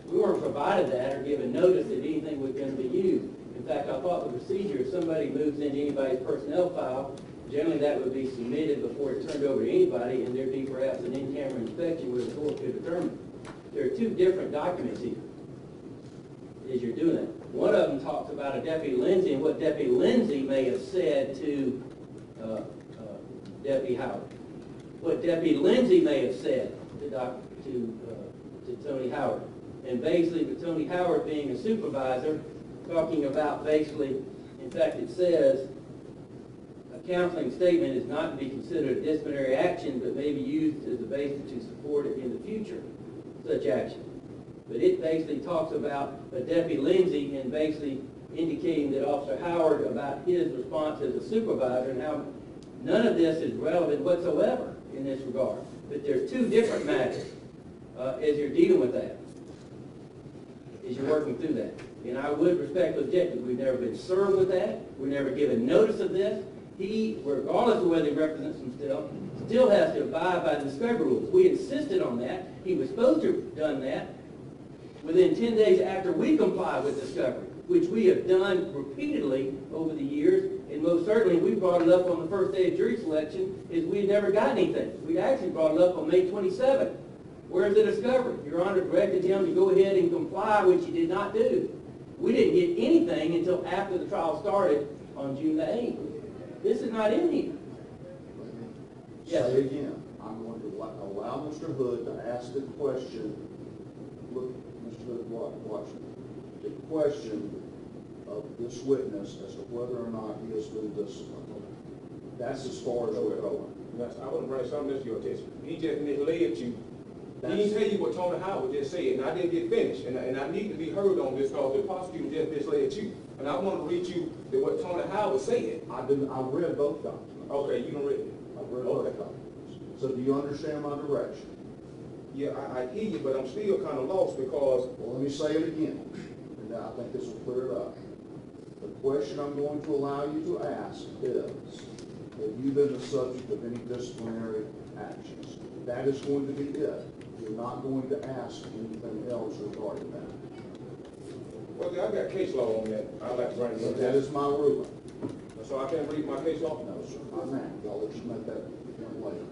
We weren't provided that or given notice that anything was going to be used. In fact, I thought the procedure, if somebody moves into anybody's personnel file, generally that would submitted before it's turned over to anybody, and there'd be perhaps an in-camera inspection where the court could determine. There are two different documents here as you're doing it. One of them talks about a Deputy Lindsay and what Deputy Lindsay may have said to uh, uh, Deputy Howard. What Deputy Lindsay may have said to Doc, to, uh, to Tony Howard. And basically, with Tony Howard being a supervisor, talking about basically, in fact, it says, counseling statement is not to be considered a disciplinary action, but may be used as a basis to support it in the future, such action. But it basically talks about Deputy Lindsay and basically indicating that Officer Howard about his response as a supervisor and how none of this is relevant whatsoever in this regard. But there's two different matters uh, as you're dealing with that, as you're working through that. And I would respectfully object that we've never been served with that, we're never given notice of this. He, regardless of whether he represents himself, still has to abide by the discovery rules. We insisted on that. He was supposed to have done that within 10 days after we comply with discovery, which we have done repeatedly over the years, and most certainly, we brought it up on the first day of jury selection, is we never got anything. We actually brought it up on May 27th. Where's the discovery? Your Honor directed him to go ahead and comply, which he did not do. We didn't get anything until after the trial started on June the 8th. This is not in here. Yes. Say again, I'm going to allow- allow Mr. Hood to ask the question, look, Mr. Hood, watch, watch, the question of this witness as to whether or not he has been disciplined. That's as far as we're going. That's, I wouldn't bring something else to your attention. He just misled you. He That's- didn't tell you what Tony Howard just said, and I didn't get finished, and, I- and I need to be heard on this, because the prosecutor just misled you. And I want to read you the- what Tony Howard said. I didn't, I read both documents. Okay, you don't read it. I read both documents. So do you understand my direction? Yeah, I, I hear you, but I'm still kind of lost because, Well, let me say it again, and I think this will clear it up. The question I'm going to allow you to ask is, have you been the subject of any disciplinary actions? That is going to be it. You're not going to ask anything else regarding that. Well, I got case law on that. I'd like to bring it that up. is my ruling. So I can't read my case law? No, sir, I'm not. I'll let you make that point later.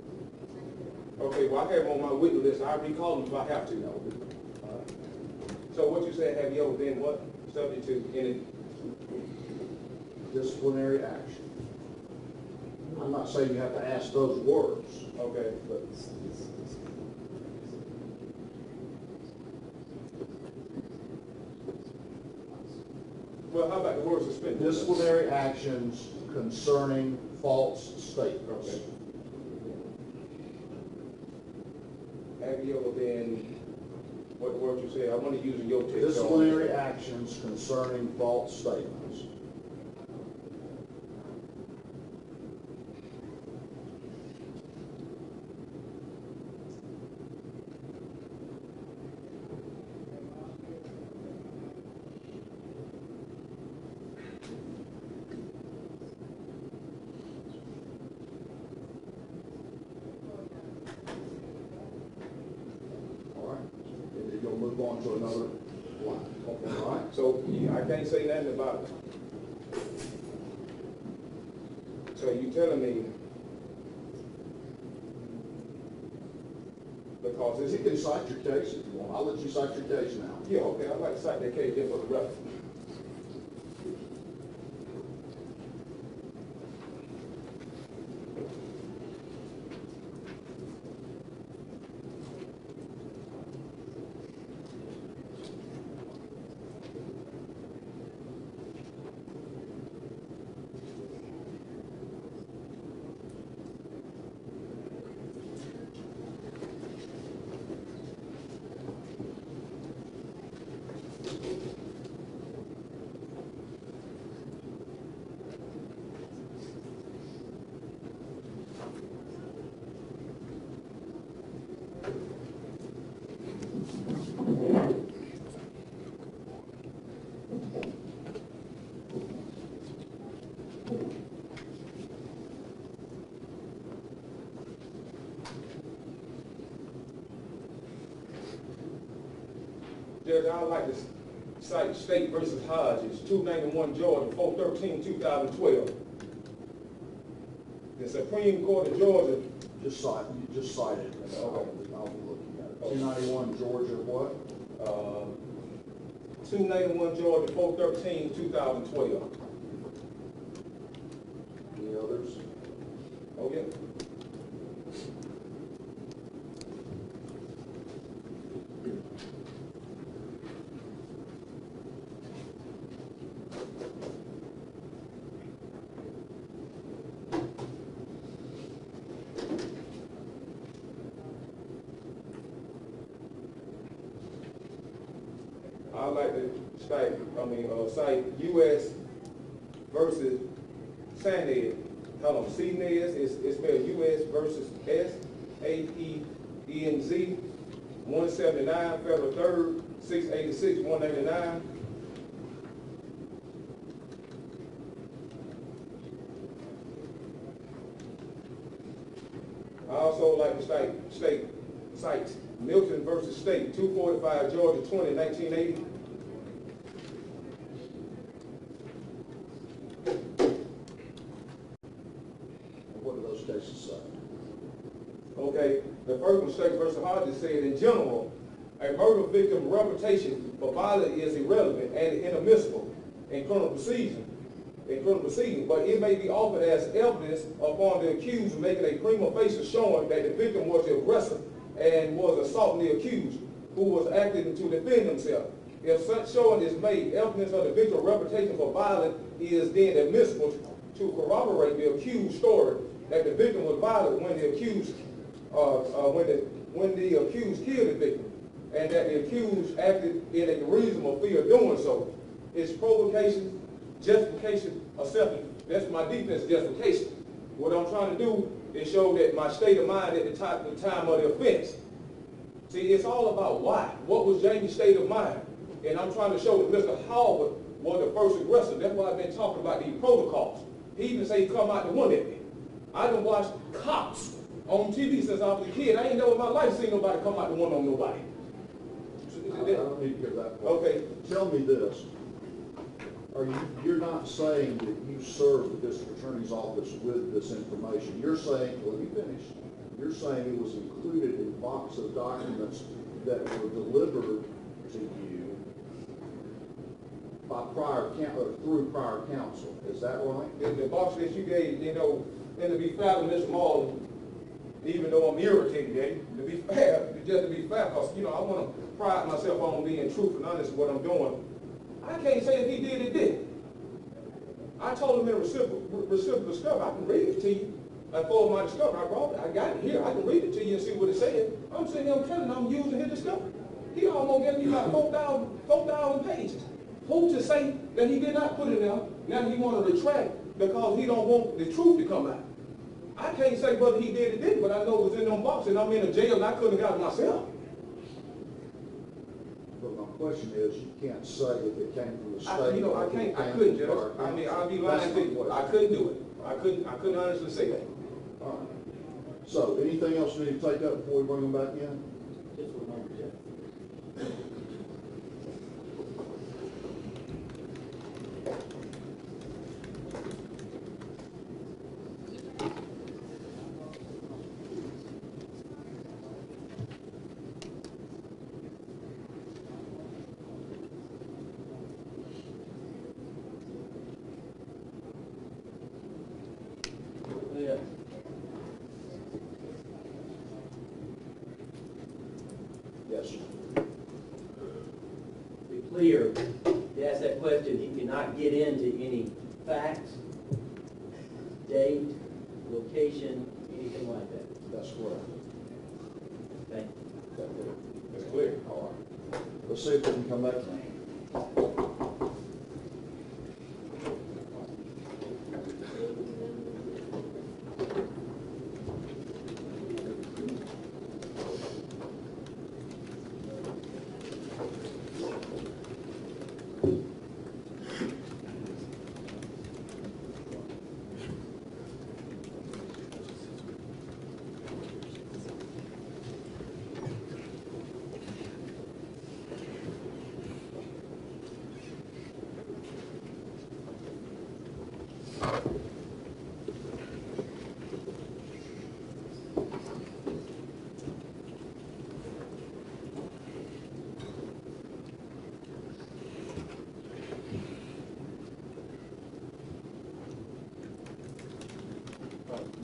Okay, well, I have on my witness list, I recall them if I have to. No. So what you said, have you ever been what, subject to any, Disciplinary action. I'm not saying you have to ask those words, okay, but well, how about the word suspended? disciplinary actions concerning false statements. Okay. Have you ever been, what word you said, I want to use in your text. Disciplinary actions concerning false statements. All right, and then you'll move on to another line, all right? So you- I can't say nothing about it. So you telling me, because Can cite your case if you want, I'll let you cite your case now. yeah, okay, I'd like to cite that case just for the record. I'd like to cite State versus Hodges, 291 Georgia, 413, 2012. The Supreme Court of Georgia. Just cite, you just cited. Okay. I'll be looking at it. 291 Georgia what? Uh, 291 Georgia, 413, 2012. I'd like to cite, I mean, uh, cite U.S. versus SANED. Hold on, CNES is, it's spelled U.S. versus S-A-E-E-N-Z, 179, February 3rd, 686, 189. I also like to cite, state, cite Milton versus State, 245 Georgia 20, 1980. State versus Hodges said, in general, a murder victim reputation for violence is irrelevant and inadmissible in criminal proceeding, in criminal proceeding, but it may be offered as evidence upon the accused making a prima facie showing that the victim was the aggressor and was assaulting the accused, who was acting to defend himself. If such showing is made, evidence of the victim's reputation for violence is then admissible to corroborate the accused's story that the victim was violent when the accused, uh, uh, when the, when the accused killed the victim, and that the accused acted in a reasonable fear of doing so. It's provocation, justification, acceptance. That's my defense justification. What I'm trying to do is show that my state of mind at the time, the time of the offense. See, it's all about why. What was Jamie's state of mind? And I'm trying to show that Mr. Howard was the first aggressor. That's why I've been talking about these protocols. He even say come out to one at me. I done watched cops on TV since I was a kid. I ain't never in my life seen nobody come out to one on nobody. I I don't need to hear that part. Okay, Tell me this. Are you, you're not saying that you served the district attorney's office with this information. You're saying, let me finish. You're saying it was included in box of documents that were delivered to you by prior, coun- or through prior counsel. Is that right? the, the box that you gave, you know, and to be fair to Mr. Mauldin, even though I'm irritated at to be fair, just to be fair, because, you know, I want to pride myself on being truthful and honest with what I'm doing. I can't say if he did, it did. I told him in reciprocal, reciprocal discovery, I can read it to you. As far my discovery, I brought it, I got it here, I can read it to you and see what it said. I'm sitting here, I'm telling him I'm using his discovery. He almost gave me four thousand pages. Who to say that he did not put it there, now he want to retract because he don't want the truth to come out. I can't say whether he did or didn't, but I know it was in them boxes, and I'm in a jail, and I couldn't have got it myself. But my question is, you can't say if it came from the I, state. you know, I or if it can't, I couldn't, Judge. I mean, I'll be lying to you. I couldn't do it. I couldn't, I couldn't honestly say that. All right. So, anything else we need to take up before we bring them back in?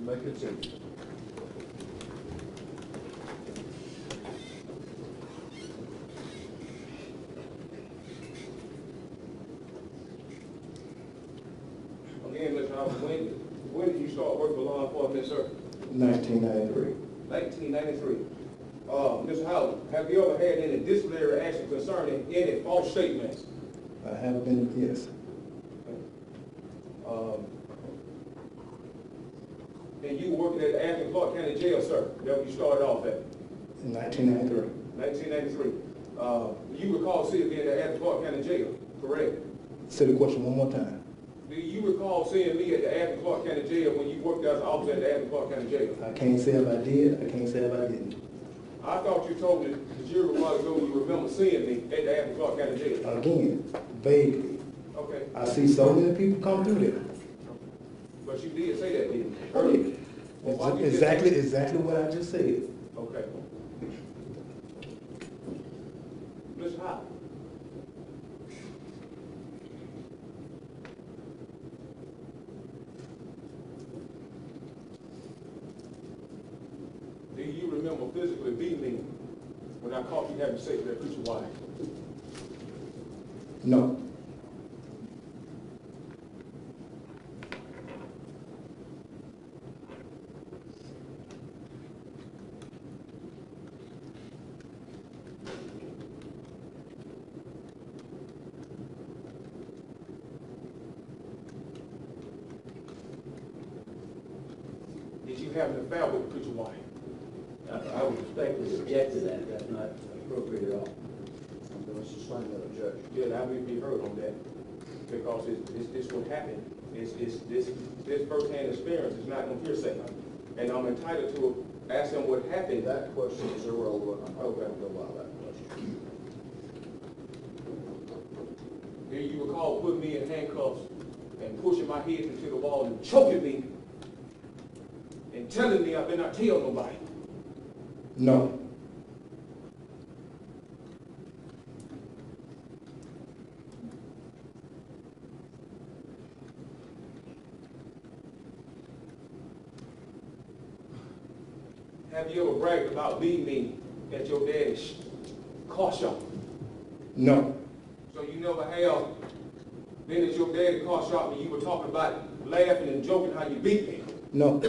You may continue. Again, Mr. Howard, when, when did you start working for law enforcement, sir? Nineteen ninety-three. Nineteen ninety-three. Uh, Mr. Howard, have you ever had any disciplinary action concerning any false statements? I have been, yes, Um, and you were working at Athens Clarke County Jail, sir, that what you started off at, in nineteen ninety-three. nineteen ninety-three. Uh, you recall seeing me at the Athens Clarke County Jail, correct? Say the question one more time. Do you recall seeing me at the Athens Clarke County Jail when you worked as an officer at the Athens Clarke County Jail? I can't say if I did, I can't say if I didn't. I thought you told me, the jury a while ago, you remember seeing me at the Athens Clarke County Jail. Again, vaguely. Okay, I see so many people come through there. But you did say that, didn't you? Earlier. Well, why you just- Exactly, exactly what I just said. Okay. Mr. Howard? Do you remember physically beating me when I caught you having sex with that preacher wife? No, Did you have an affair with the preacher wife? I I would respectfully object to that, that's not appropriate at all. I'm going to sustain that objection. Yeah, I will be heard on that, because it's, it's, this what happen. it's, it's, this, this firsthand experience is not going no hearsay. And I'm entitled to ask them what happened. That question is irrelevant. I'm not going to go by that question. Do you recall putting me in handcuffs and pushing my head into the wall and choking me and telling me I better not tell nobody? no, Have you ever bragged about beating me at your daddy's car shop? no, So you never have been at your daddy's car shop and you were talking about laughing and joking how you beat me? no,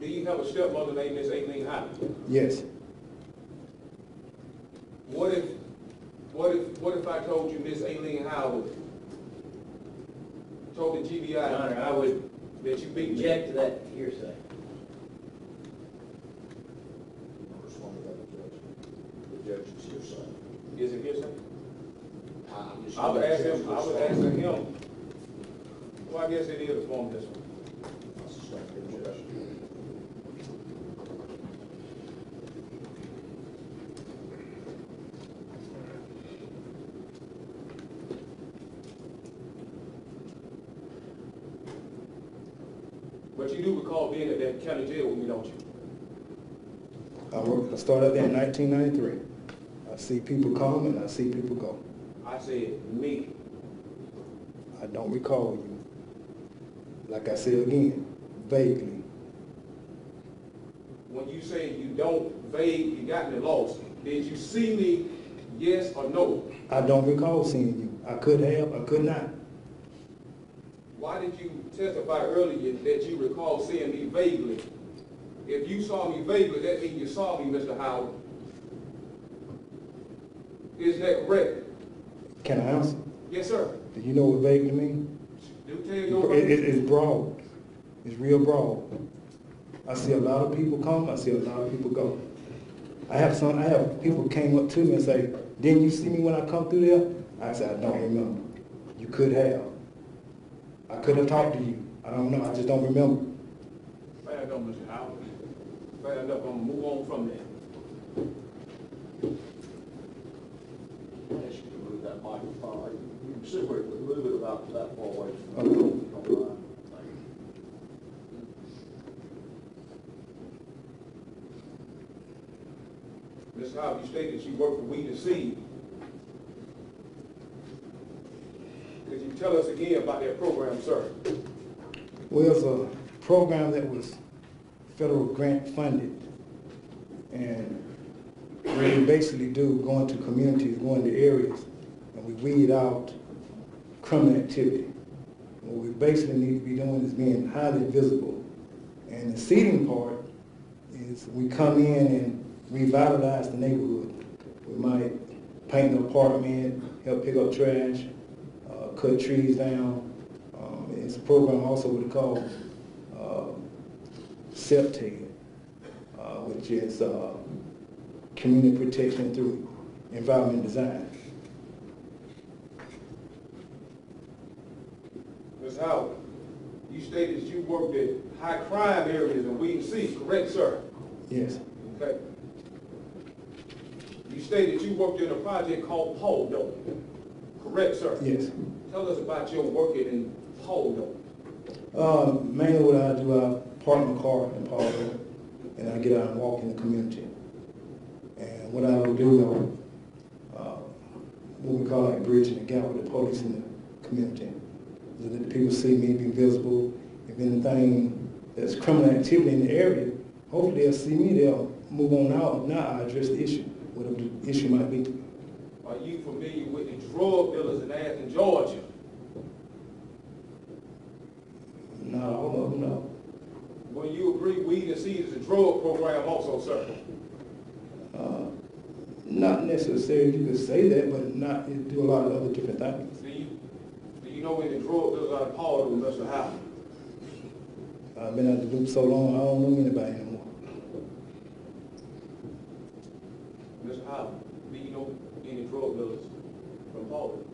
Do you have a stepmother named Miss Aileen Howard? yes, What if, what if, what if I told you Miss Aileen Howard told the Your Honor, GBI I would that you beat me? object to that hearsay. I'll respond to that. The objection's hearsay. Is it hearsay? I'm I would ask him, I would ask him, well, I guess it is a form of this one. I sustain the objection. But you do recall being at that county jail with me, don't you? I worked, I started there in nineteen ninety-three. I see people come and I see people go. I said, me. I don't recall you. Like I said again, vaguely. When you say you don't vague, you got me lost. Did you see me, yes or no? I don't recall seeing you. I could have, I could not. Earlier that you recall seeing me vaguely? If you saw me vaguely, that means you saw me, Mr. Howard. Is that correct? Can I answer? Yes, sir. Do you know what vaguely means? Do tell It, it- it's broad. It's real broad. I see a lot of people come, I see a lot of people go. I have some, I have people came up to me and say, didn't you see me when I come through there? I said, I don't remember. You could have. I could have talked to you. I don't know, I just don't remember. Fair enough, Mr. Howard. Fair enough, I'm gonna move on from that. I ask you to move that microphone. You can see where, it- move it about that far away from Okay. the if you don't mind. Thank you. Ms. Howe, you stated you worked for Weed and Seed. Could you tell us again about that program, sir? It's a program that was federal grant funded. And we basically do, going to communities, going to areas, and we weed out criminal activity. What we basically need to be doing is being highly visible. And the seeding part is we come in and revitalize the neighborhood. We might paint an apartment, help pick up trash, uh, cut trees down. It's a program also we call uh, CPTED, uh, which is uh, community protection through environment design. Ms. Howard, you stated you worked at high crime areas in Weed Seed, correct, sir? Yes, Okay. You stated you worked in a project called Pauldoe, correct, sir? yes. Tell us about your working in Uh, Mainly what I do, I park my car in Paulding, and I get out and walk in the community. And what I will do, uh, what we call like bridging the gap with the police in the community. So that the people see me, be visible. If anything that's criminal activity in the area, hopefully they'll see me, they'll move on out. Now I address the issue, whatever the issue might be. Are you familiar with the drug dealers in Athens, Georgia? Not all of them, no. Will you agree Weed and Seed is a drug program also, sir? Uh, Not necessarily, you could say that, but not, it do a lot of other different things. Do you, do you know any drug dealers out of Pauldoe, Mr. Howard? I've been out the loop so long, I don't know anybody anymore. Mr. Howard, do you know any drug dealers from Pauldoe?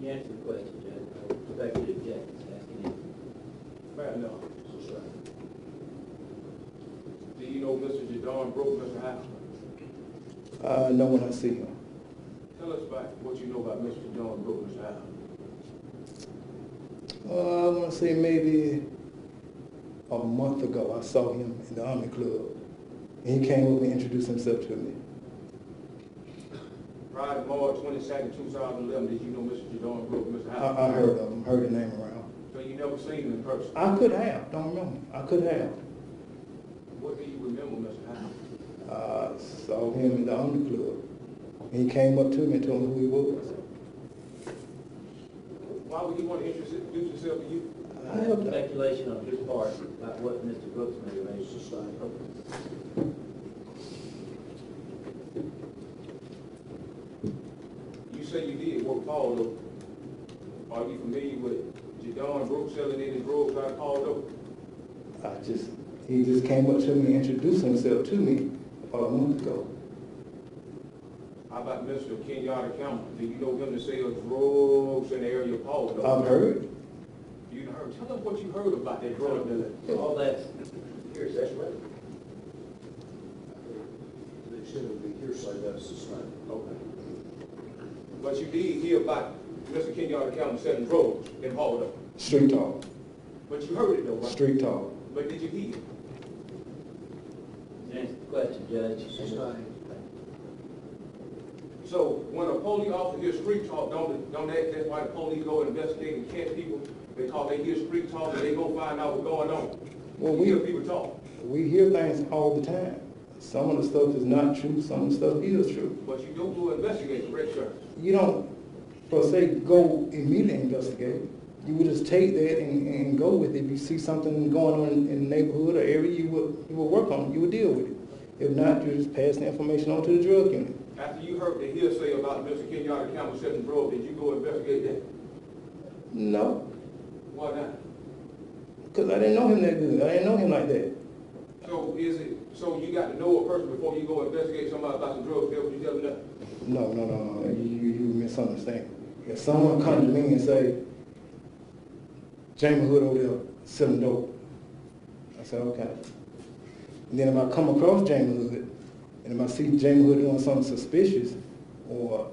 He answered the question, Judge. I respectfully object to asking him. Enough. Do you know Mr. Jadon Brooks, Mr. Howard? I know when I see him. Tell us about what you know about Mr. Jadon Brooks, Mr. Howard. Uh, I want to say maybe a month ago, I saw him in the Army Club. And he came over and introduced himself to me. Prior to March twenty-second, two thousand eleven, did you know Mr. Jadon Brooks, Mr. I, Howard? I heard of him, heard the name around. So you never seen him in person? I could have, don't remember. I could have. What do you remember, Mr. Howard? Uh, saw him in the Army Club. And he came up to me and told me who he was. Why would he want to introduce introduce himself to you? I helped out. Speculation on his part about what Mr. Brooks may have made. You say you did work Pauldoe. Are you familiar with Jadon Brooks selling any drugs out called Pauldoe? I just, he just came up to me and introduced himself to me about a month ago. How about Mr. Kenyatta Campbell? Do you know him to sell drugs in the area of Pauldoe? I've heard. You heard, tell us what you heard about that drug dealer. All that's hearsay. To the extent of the hearsay, that's the same. Okay. But you did hear about Mr. Kenyatta Campbell selling drugs in Pauldoe. Street talk, But you heard it though, right? street talk. But did you hear it? Answer the question, Judge. So when a police officer hears street talk, don't, don't that, that's why the police go investigate and catch people? Because they hear street talk and they go find out what's going on. Well, You we- hear people talk, We hear things all the time. Some of the stuff is not true, some of the stuff is true. but you don't go investigate, correct, sir? You don't, per se, go immediately investigate. You would just take that and, and go with it. If you see something going on in, in the neighborhood or area, you would, you would work on it, you would deal with it. If not, you just pass the information on to the drug unit. After you heard the hearsay about Mr. Kenyatta Campbell selling drugs, did you go investigate that? No, Why not? because I didn't know him that good. I didn't know him like that. So is it, so you got to know a person before you go investigate somebody about some drugs, that's what you tell them that? No, no, no, no, you, you, you misunderstand. If someone comes to me and say, Jamie Hood over there selling dope, I say, okay. And then if I come across Jamie Hood, and if I see Jamie Hood doing something suspicious or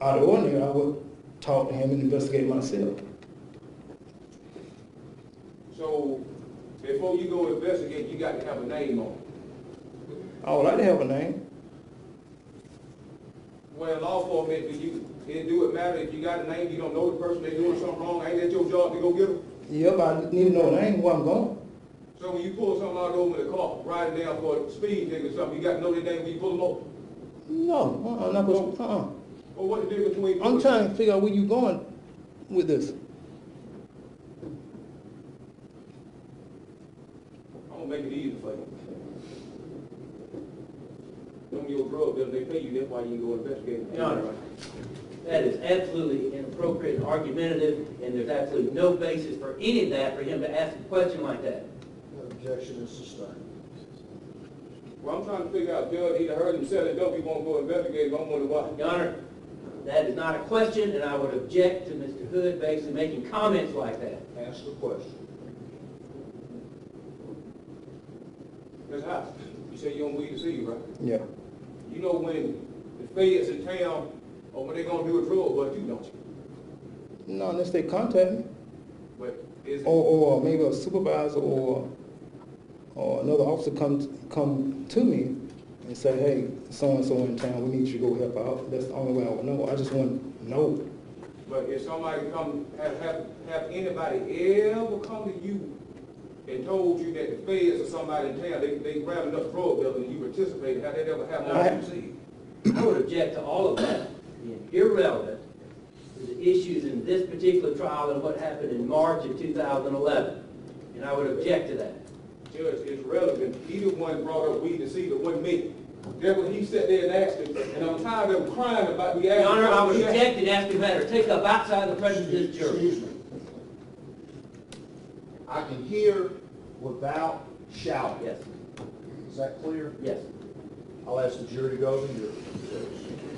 out of ordinary, I would talk to him and investigate myself. So before you go investigate, you got to have a name on it. I would like to have a name. Well, law enforcement, do you, it do it matter if you got a name, you don't know the person, they doing something wrong, ain't that your job to go get them? Yep, I need to know the name, where I'm going. So when you pull something out over the car, riding down for a speed thing or something, you got to know their name when you pull them over? No, uh-uh, I'm not supposed to, uh-uh. Or what the difference between? I'm trying to figure out where you going with this. I'm gonna make it easy for you. Them your drug dealers, they pay you, that's why you can go investigate. Your Honor, that is absolutely inappropriate and argumentative, and there's absolutely no basis for any of that for him to ask a question like that. That objection is sustained. Well, I'm trying to figure out, Judge, he done heard him selling dope, he wanna go investigate, I'm wondering why. Your Honor, that is not a question, and I would object to Mr. Hood basically making comments like that. Ask the question. Ms. House, you say you don't weed to see, right? Yeah. You know when the feds in town, Oh, or when they gonna do a drug, but you don't. No, unless they contact me, But is it, or, or maybe a supervisor or, or another officer come, come to me and say, hey, so-and-so in town, we need you to go help out. That's the only way I would know. I just want to know. but if somebody come, have, have, have anybody ever come to you and told you that the feds or somebody in town, they, they grabbing up drug dealers and you participated, have that ever happened I- on you? I would object to all of that being irrelevant to the issues in this particular trial and what happened in March of 2011. And I would object to that. Judge, it's relevant, Either one brought up weed to see, but wasn't me. That's what he sat there and asked him, and I'm tired of him crying about the. Your Honor, I would object and ask the matter take up outside the presence of this jury. Excuse me. I can hear without shouting. Yes, Is that clear? yes. I'll ask the jury to go to your. I'm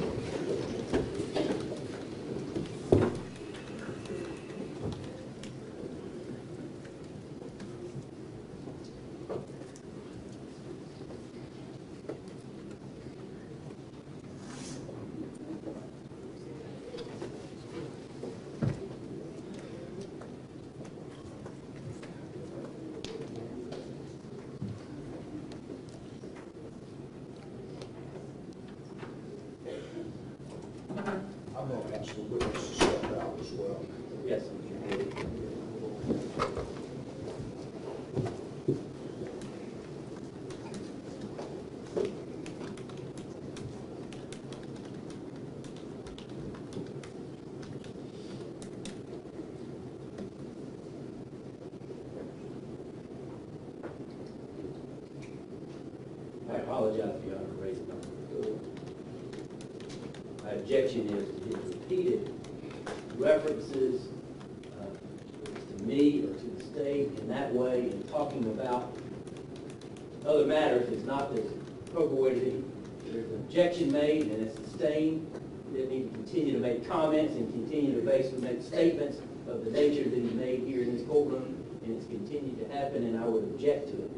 of the nature that he made here in this courtroom, and it's continued to happen, and I would object to it.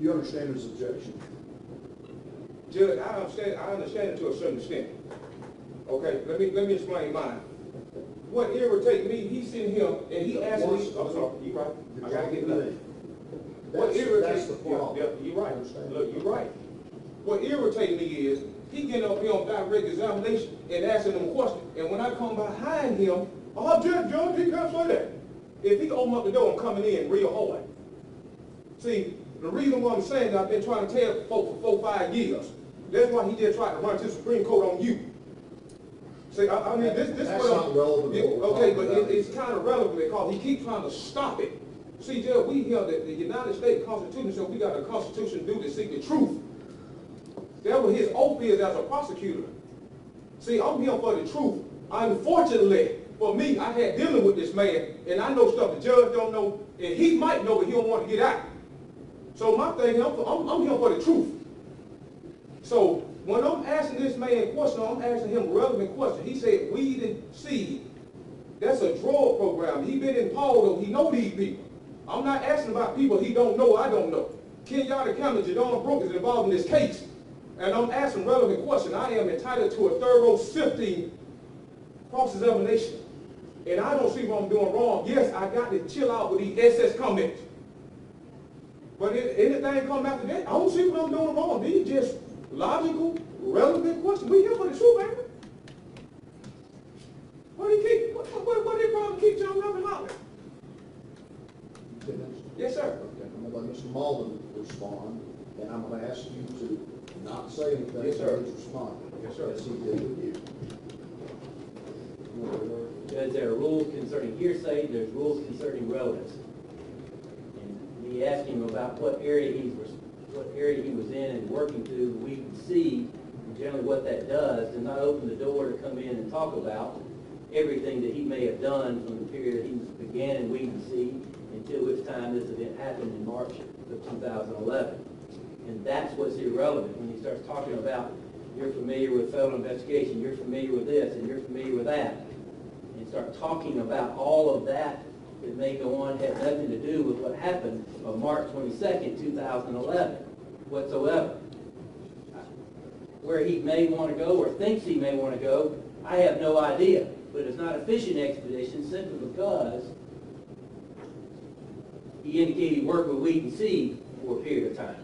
You understand his objection? Judge, I understand, I understand it to a certain extent. Okay, let me, let me explain mine. What irritates me, he's sitting here and he asking me, I'm sorry, you right, I gotta get that. What irritates, that's the problem. yeah, you're right, look, you're right. What irritates me is, he getting up here on direct examination and asking them questions, and when I come behind him, oh, Judge, Judge, he can't say that. If he open up the door, I'm coming in real hard. See, the reason why I'm saying that, I've been trying to tell folks for four, five years, that's why he just tried to run to the Supreme Court on you. See, I, I mean, this, this. That's not relevant to Yeah, what we're Okay, but it, it's kind of relevant because he keeps trying to stop it. See, Judge, we hear that the United States Constitution says we got a constitution due to seek the truth. That was his oath is as a prosecutor. See, I'm here for the truth. Unfortunately, for me, I had dealing with this man, and I know stuff the judge don't know, and he might know, but he don't want to get out. So my thing, I'm, I'm, I'm here for the truth. So when I'm asking this man question, I'm asking him relevant question. He said weed and seed. That's a drug program. He been in Pauldoe. He know these people. I'm not asking about people he don't know. I don't know. Kenyatta County, Jadon Brooke is involved in this case. And I'm asking relevant question. I am entitled to a thorough sifting cross-examination. And I don't see what I'm doing wrong. Yes, I got to chill out with these SS comments. But if anything come after that, I don't see what I'm doing wrong. These just logical, relevant questions. We here for the truth, we? What do you keep, what, what, what they problem keep jumping up and? Finished? Yes, sir. Okay, I'm gonna let Mr. Mauldin respond, and I'm gonna ask you to not say anything. Yes, sir. until he's responding. Yes, sir. As he did with you. You want to learn? Judge, there are rules concerning hearsay, there's rules concerning relevance. And we asked him about what area he was, what area he was in and working to, we can see generally what that does, to not open the door to come in and talk about everything that he may have done from the period he began in Weed and Seed until which time this event happened in March of 2011. And that's what's irrelevant, when he starts talking about, you're familiar with federal investigation, you're familiar with this, and you're familiar with that and start talking about all of that that may go on, had nothing to do with what happened on March twenty-second, two thousand eleven whatsoever. Where he may want to go or thinks he may want to go, I have no idea. But it's not a fishing expedition simply because he indicated he worked with Weed and Seed for a period of time.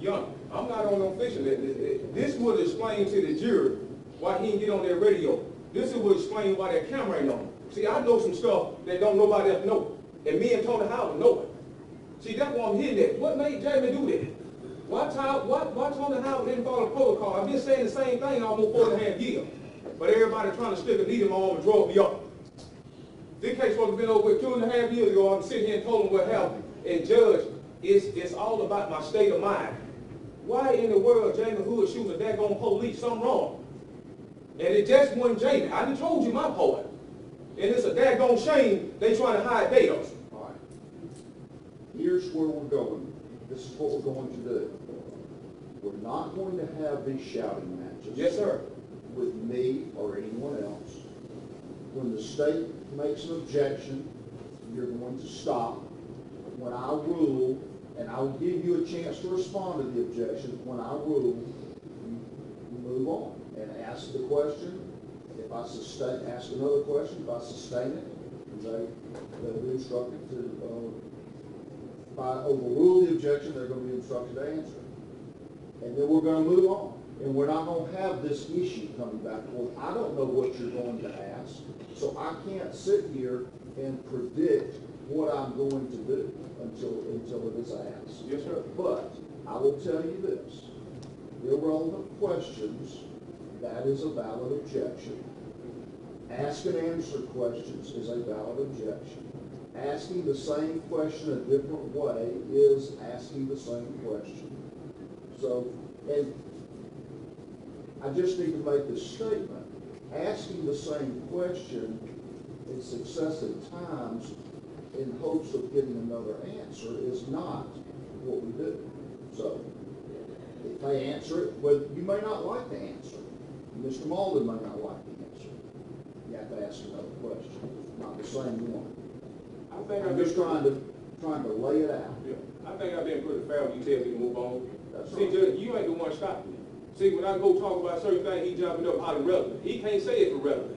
Young, I'm not on no fishing. This- would explain to the jury why he didn't get on that radio. This would explain why that camera ain't on. See, I know some stuff that don't nobody else know. And me and Tony Howard know it. See, that's why I'm hitting at. What made Jamie do that? Why, Ty, why, why Tony Howard didn't follow protocol? I've been saying the same thing almost four and a half years. But everybody trying to stick a needle in my and draw me up. This case was been over two and a half years ago. I'm sitting here and told him what happened. And judge, it's, it's all about my state of mind. Why in the world Jamie Hood shooting a daggone police? Something wrong. And it just wasn't Jamie. I done told you my part. And it's a daggone shame they trying to hide data. All right. Here's where we're going. This is what we're going to do. We're not going to have these shouting matches. Yes, sir. With me or anyone else. When the state makes an objection, you're going to stop. When I rule, and I will give you a chance to respond to the objection, when I rule, you move on and ask the question. If I sustain, ask another question, if I sustain it, they, they'll be instructed to, uh, if I overrule the objection, they're gonna be instructed to answer. And then we're gonna move on. And we're not gonna have this issue coming back. I don't know what you're going to ask, so I can't sit here and predict what I'm going to do until, until it is asked. Yes, sir. But I will tell you this, irrelevant questions, that is a valid objection. Ask and answer questions is a valid objection. Asking the same question a different way is asking the same question. So, and I just need to make this statement. Asking the same question in successive times in hopes of getting another answer is not what we do. So, if they answer it, well, you may not like the answer. Mr. Mauldin may not like the answer. You have to ask another question, not the same one. I think I'm I've just trying to, trying to lay it out. yeah, I think I've been pretty fair when you tell me to move on. That's See, all. Judge, you ain't the one stopping me. See, when I go talk about certain things, he jumping up how irrelevant. He can't say it's irrelevant.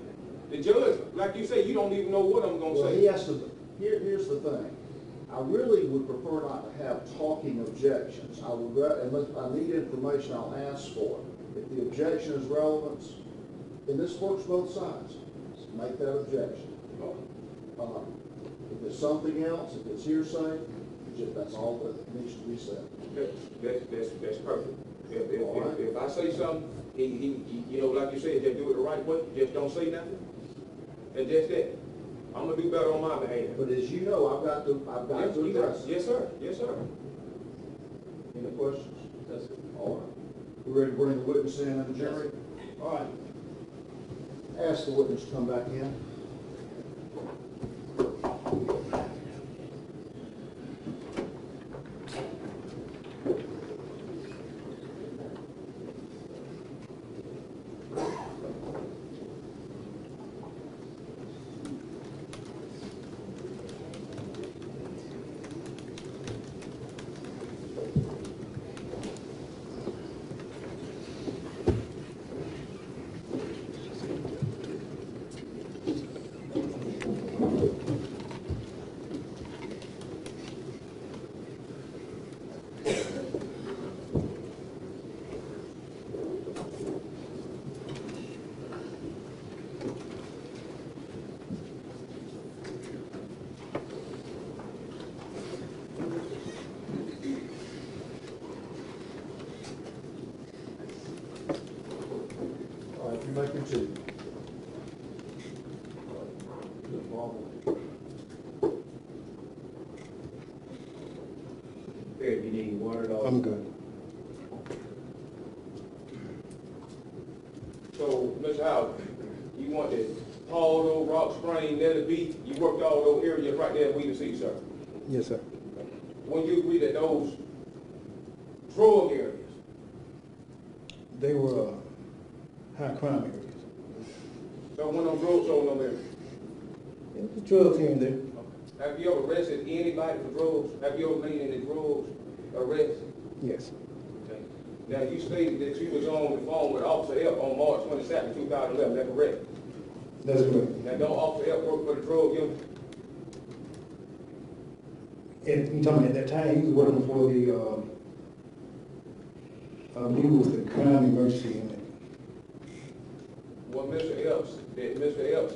The judge, like you say, you don't even know what I'm gonna Well, he say. has to, here, here's the thing. I really would prefer not to have talking objections. I would, unless I need information, I'll ask for it. If the objection is relevant, and this works both sides, make that objection. Uh, If it's something else, if it's hearsay, that's all that needs to be said. That- That's, that's, that's perfect. If, if, right. if, if I say something, he, he, he- you know, like you said, just do it the right way, just don't say nothing. And just that. I'm gonna do better on my behalf. But as you know, I've got to, I've got Yes, to address it. Yes, sir, yes, sir. Any questions? That's All right. We ready to bring the witness in and the jury? All right. Ask the witness to come back in. You may continue. Good problem. Barry, you need water at all? I'm good. So, Mr. Howard, you want to Paul, Road, Rock Spring, Nellie B, you worked all those areas right there in Weeder City, sir. Yes, sir. When you agree that those drug areas, They were uh, high crime areas. so when them drugs on them areas, Yeah, the drugs here and there. have you ever arrested anybody for drugs? Have you ever made any drugs arrests? Yes. Okay. Now, you stated that you was on the phone with Officer Epps on March twenty-second, two thousand eleven, that correct? That's correct. Now, don't Officer Epps work for the drug unit? And you talking at that time, he was working for the, uh, I believe it was the crime emergency unit. Well, Mr. Epps, that Mr. Epps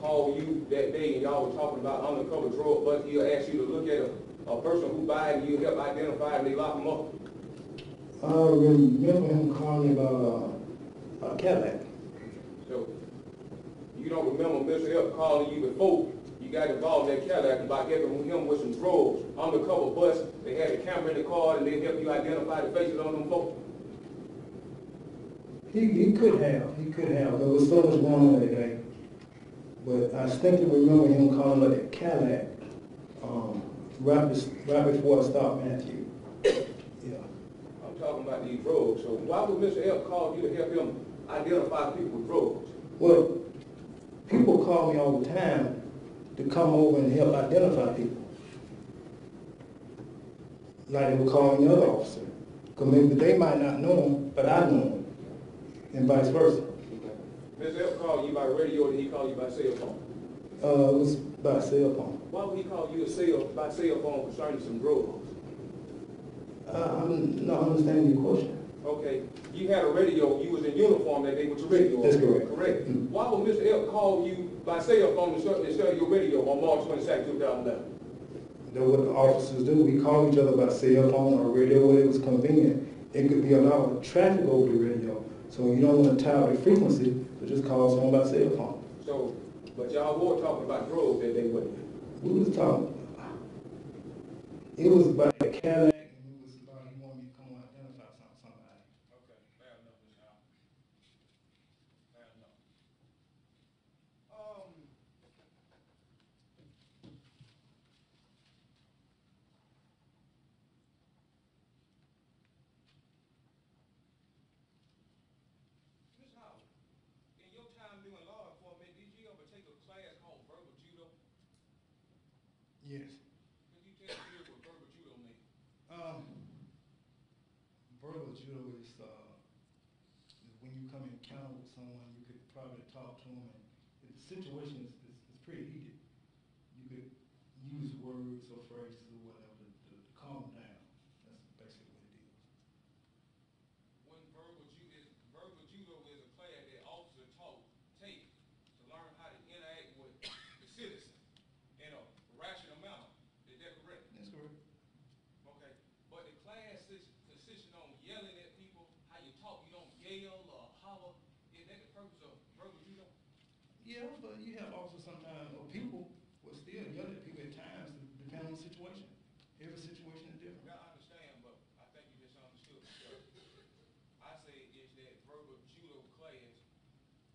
called you that day and y'all were talking about undercover drug, but he'll ask you to look at a, a person who buy and you help identify and they lock them up. I remember him calling about, uh, a Cadillac. So, you don't remember Mr. Epps calling you before you got involved in that Cadillac about helping him with some drugs, undercover bus, they had a camera in the car and they helped you identify the faces on them folks? He, he could have, he could have, there was so much going on that day. But I distinctly remember him calling up that Cadillac, um, right, bes- right before I stopped Matthew. Yeah. I'm talking about these drugs, so why would Mr. Epps call you to help him identify people with drugs? Well, people call me all the time to come over and help identify people. Like they were calling any other officer. Because maybe they might not know him, but I know him, and vice versa. Mr. Epps called you by radio or did he call you by cell phone? Uh, it was by cell phone. Why would he call you a cell, by cell phone concerning some drugs? Uh, I'm not understanding your question. Okay, you had a radio, you was in uniform that day with your radio. That's correct. Correct. Mhm. Why would Mr. Epps call you by cell phone to start your radio on March twenty-second, two thousand eleven? That's what the officers do. We call each other by cell phone or radio when it was convenient. It could be a lot of traffic over the radio, so you don't want to tie the frequency, so just call someone by cell phone. So, but y'all were talking about drugs that day, wasn't you? We was talking, it was about the Cadillac, and it was about he wanted me to come and identify some- somebody. Okay, fair enough, Mr. Howard. Fair enough. Um. Ms. Howard, in your time doing law enforcement, did you ever take a class called verbal judo? Yes. Could you tell me what verbal judo means? Um, verbal judo is, uh, is when encounter with someone, you could probably talk to them, and if the situation is, is, is pretty heated, you could use words or phrases or whatever to, to calm them down. That's basically what it is. when verbal ju, is, verbal judo is a class that officers taught, take to learn how to interact with the citizen in a rational manner. Is that correct? That's correct. Okay, but the class is consisting on yelling at people, how you talk, you don't yell or holler. Is that the purpose of verbal judo? Yeah, but you have also sometimes, or people will still yell at people at times, depending on the situation. Every situation is different. I understand, but I think you misunderstood. sir. I say is that verbal judo class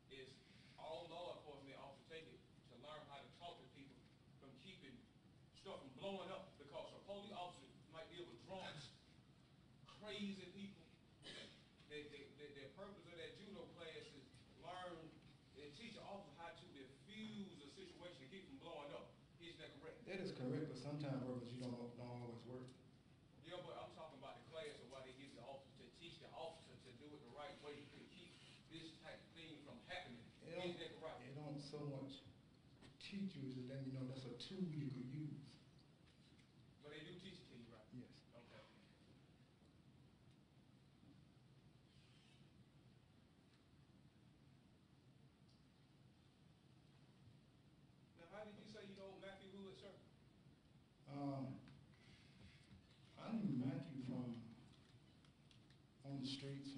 is all law enforcement officers take it to learn how to talk to people from keeping stuff from blowing up because a police officer might deal with drunks, crazy people. The, the, the, the purpose of that judo class is learn, and teach an officer how to diffuse a situation to keep from blowing up. Is that is correct, but sometimes verbal you don't, don't always work. Yeah, but I'm talking about the class of why they give the officer, to teach the officer to do it the right way to keep this type of thing from happening. It don't, Is that right? it don't so much teach you as it let you know that's a tool you could use. But they do teach it to you, right? Yes. Okay. Now, how did you say you know Matthew Hood, sir? Um, I knew Matthew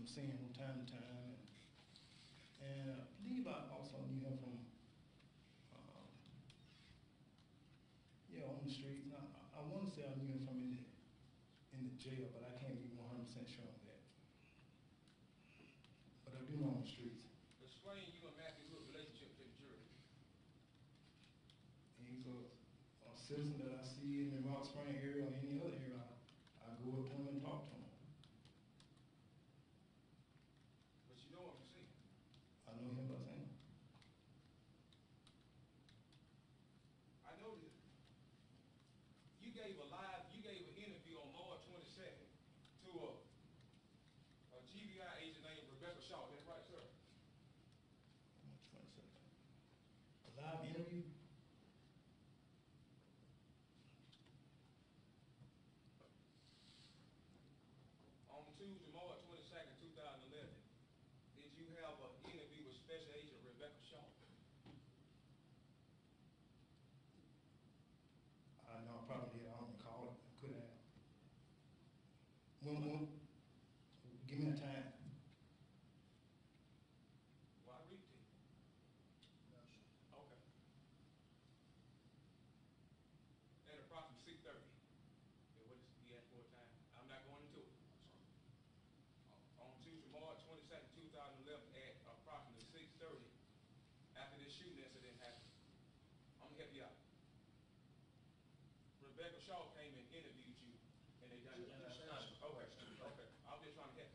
the streets, from time to time, and And I believe I also knew him from, um, yeah, on the streets. I, I want to say I knew him from in the, in the jail, but I can't be one hundred percent sure on that. But I do know on the streets. Explain you and Matthew Hood relationship to the jury. He's a, a citizen that I see in the Rock Spring area or any other area. I, I go up to him and talk to him. But you know what I'm saying. I know him by name. I know that you gave a live, you gave an interview on March twenty-second to a, a GBI agent named Rebecca Shaw, that's right, sir? Which one is it? A live interview? On Tuesday, March twenty-second, two thousand eleven, did you have an interview with Special Agent Rebecca Shaw? I know, I probably did, I don't recall it, could have. When, when, give me a time. Well, I read to you. Okay. At approximately six thirty. what is, he asked for a time, I'm not going into it. On Tuesday, March twenty-second, two thousand eleven, at approximately six thirty, after this shooting incident happened, You out. Rebecca Shaw came and interviewed you, and they done. Just ask a Okay, question. okay, I'm just trying to help.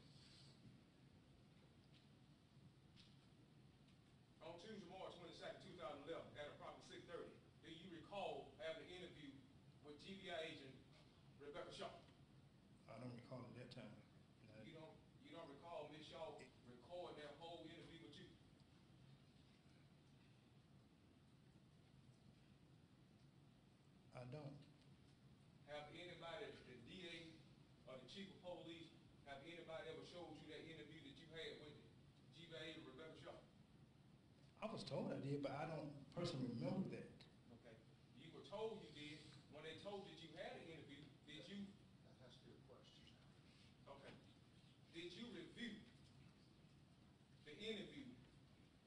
On Tuesday, March twenty-second, two thousand eleven, at approximately six thirty, do you recall having an interview with GBI agent Rebecca Shaw? I don't recall at that time. Uh, You don't, you don't recall Ms. Shaw recording that whole interview with you? I don't. Have anybody, the DA or the chief of police, have anybody ever showed you that interview that you had with GBI agent Rebecca Shaw? Told I did, but I don't personally remember that. Okay. You were told you did, when they told you that you had an interview, did you, That has to be a question. okay, did you review the interview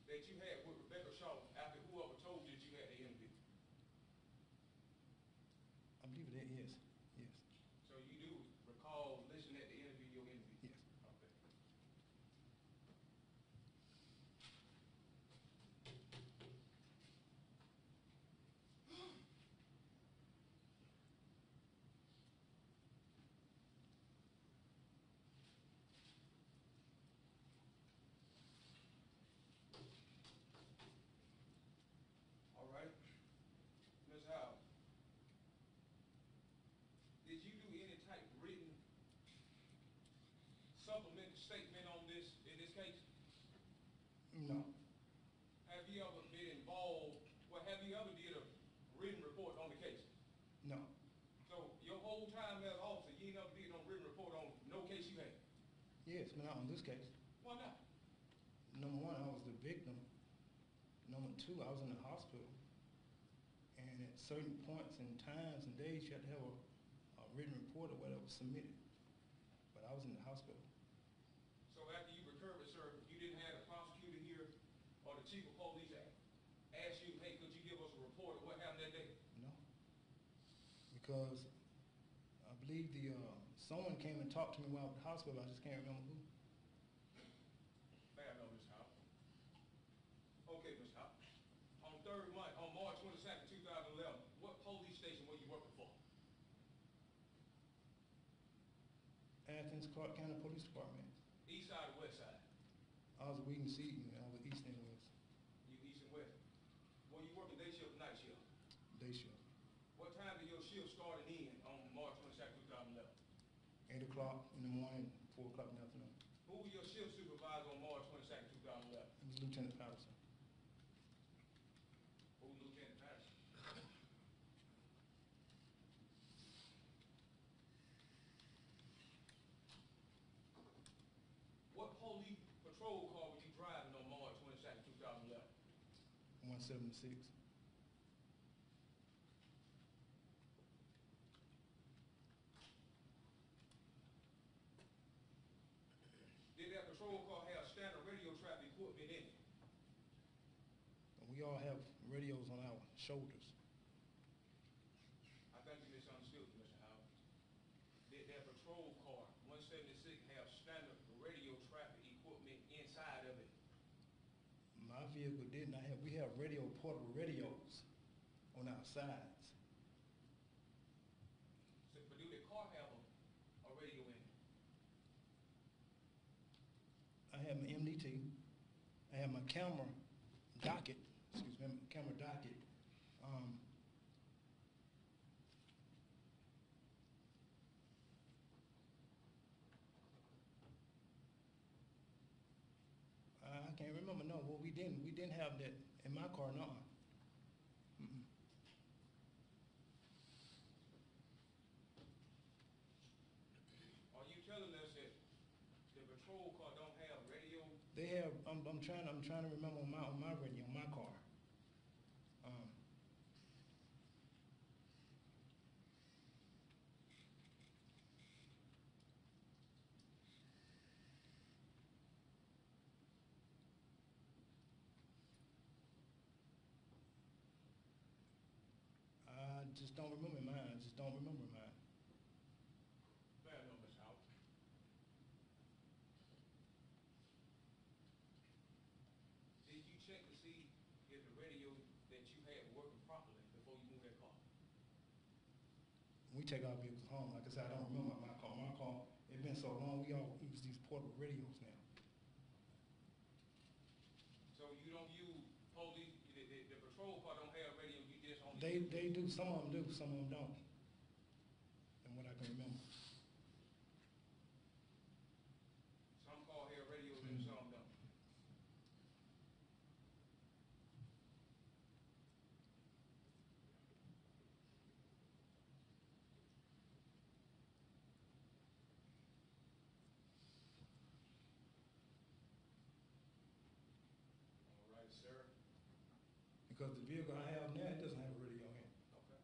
that you had with Rebecca Shaw after whoever told you that you had the interview? I believe that, yes, yes, So you do recall listening at the interview, your interview? yes. Okay. All right. Ms. Howard, did you do any type of written supplemental statement on this, in this case? No, Have you ever been involved, well, have you ever did a written report on the case? no, So your whole time as officer, you ain't never did no written report on no case you had? yes, but not on this case. Why not? Number one, I was the victim. Number two, I was in the hospital. And at certain points and times and days, you had to have a, a written report or whatever submitted. But I was in the hospital. So after you recovered, sir, you didn't have the prosecutor here or the chief of police a- ask you, hey, could you give us a report of what happened that day? No. Because I believe the, uh, someone came and talked to me while I was at the hospital, I just can't remember who. May I know, Ms. Howard? Okay, Ms. Howard. On third month, on March twenty-second, two thousand eleven, what police station were you working for? Athens, Clarke County Police Department. East side or west side? I was Weed and Seed, o'clock in the morning, four o'clock in the afternoon. Who was your shift supervisor on March 22nd, 2011? It was Lieutenant Patterson. Who was Lieutenant Patterson? What police patrol car were you driving on March 22nd, 2011? 176. We all have radios on our shoulders. I think you misunderstood, Mr. Howard. Did that patrol car, one seventy-six, have standard radio traffic equipment inside of it? My vehicle did not have, we have radio, portable radios on our sides. So, but do the car have a, a radio in it? I have my MDT, I have my camera docket, excuse me, my camera docket. Um, I can't remember, no, well, we didn't, we didn't have that in my car. Mm-mm. Are you telling us that the patrol car don't have radio? They have, I'm, I'm trying, I'm trying to remember on my, on my radio, on my car. Um, I just don't remember mine, I just don't remember mine. Fair enough, Mr. Howard. Did you check to see if the radio that you had working properly before you moved that car? we take our vehicles home. Like I said, I don't remember my car. My car, it been so long, we all use these portable radios now. So you don't use police, the, the, the patrol car don't have radio, you just only. They, they do, some of them do, some of them don't. And what I can remember. Some car have radios and some don't. All right, sir. Because the vehicle I have now, it doesn't have a radio in it. Okay.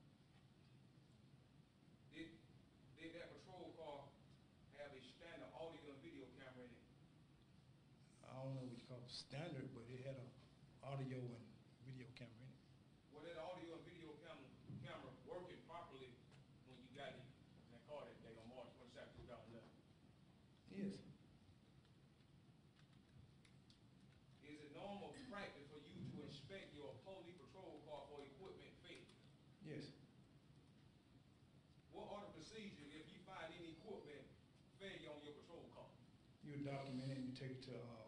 Did, did that patrol car have a standard audio and video camera in it? I don't know what you call it, standard, but it had a audio and video camera in it. Was that audio and video camera, camera working properly when you got in that car that day on March twenty-second, two thousand eleven? Yes, Is it normal practice for you to inspect your police patrol car for equipment failure? yes. What are the procedures if you find any equipment failure on your patrol car? You document it and you take it to, um,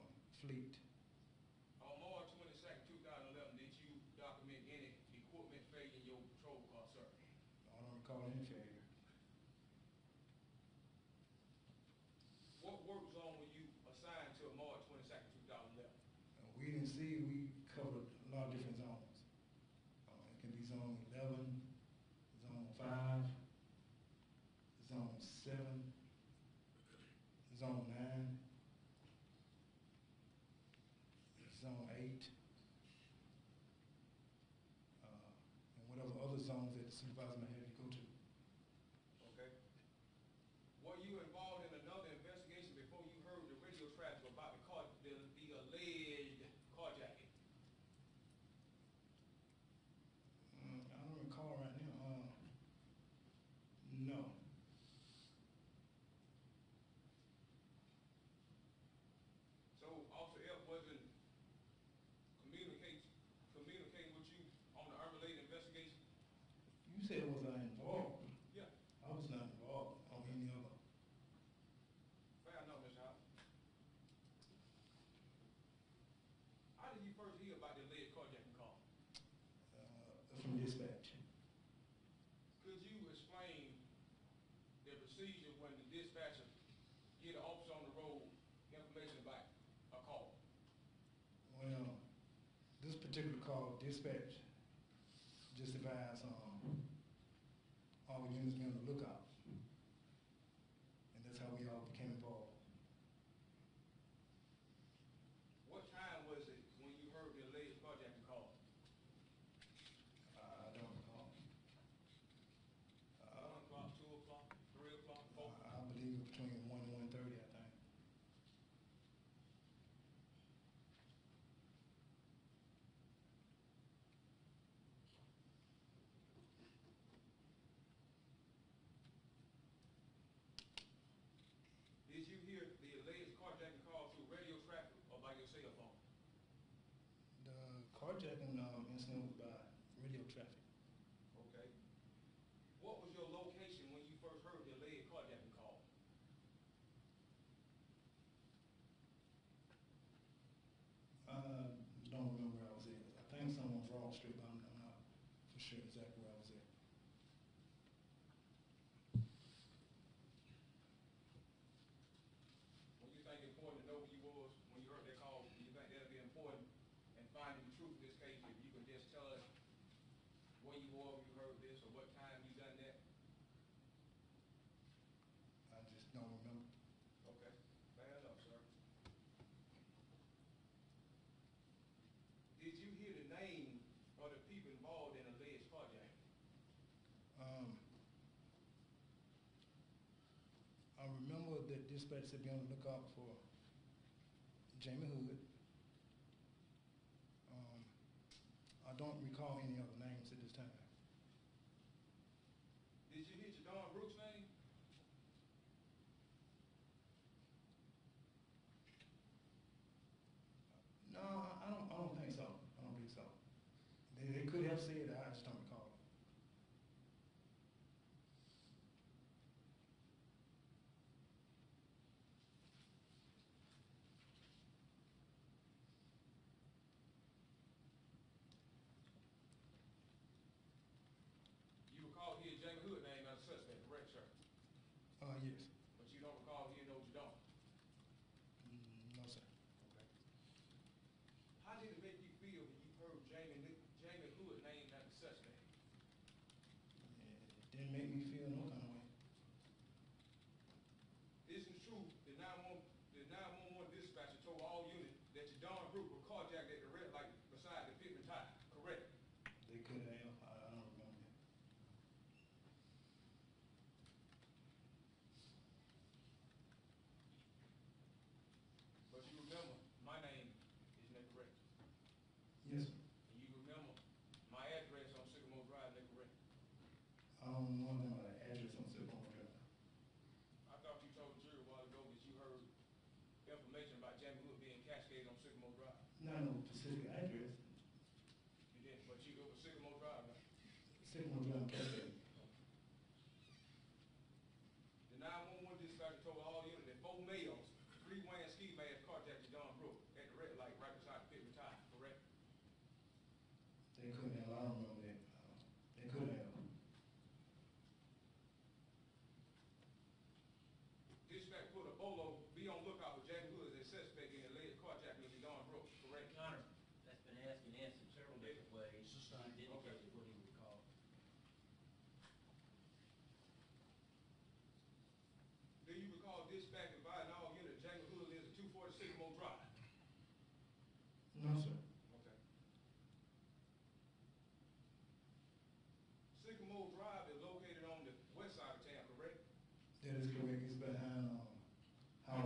dispatch, newspaper said be on the lookout for Jamie Hood. Um, I don't make me feel normal.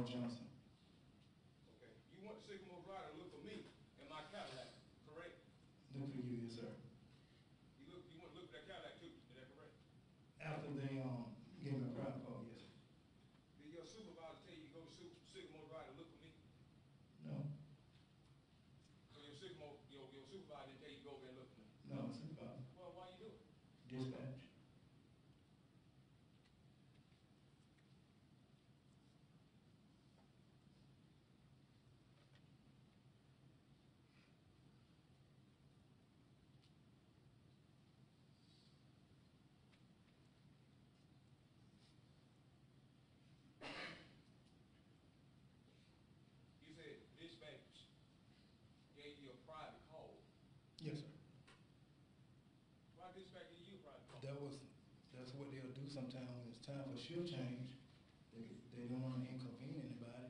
ちゃいますね。she'll change. They, they don't want to inconvenience anybody.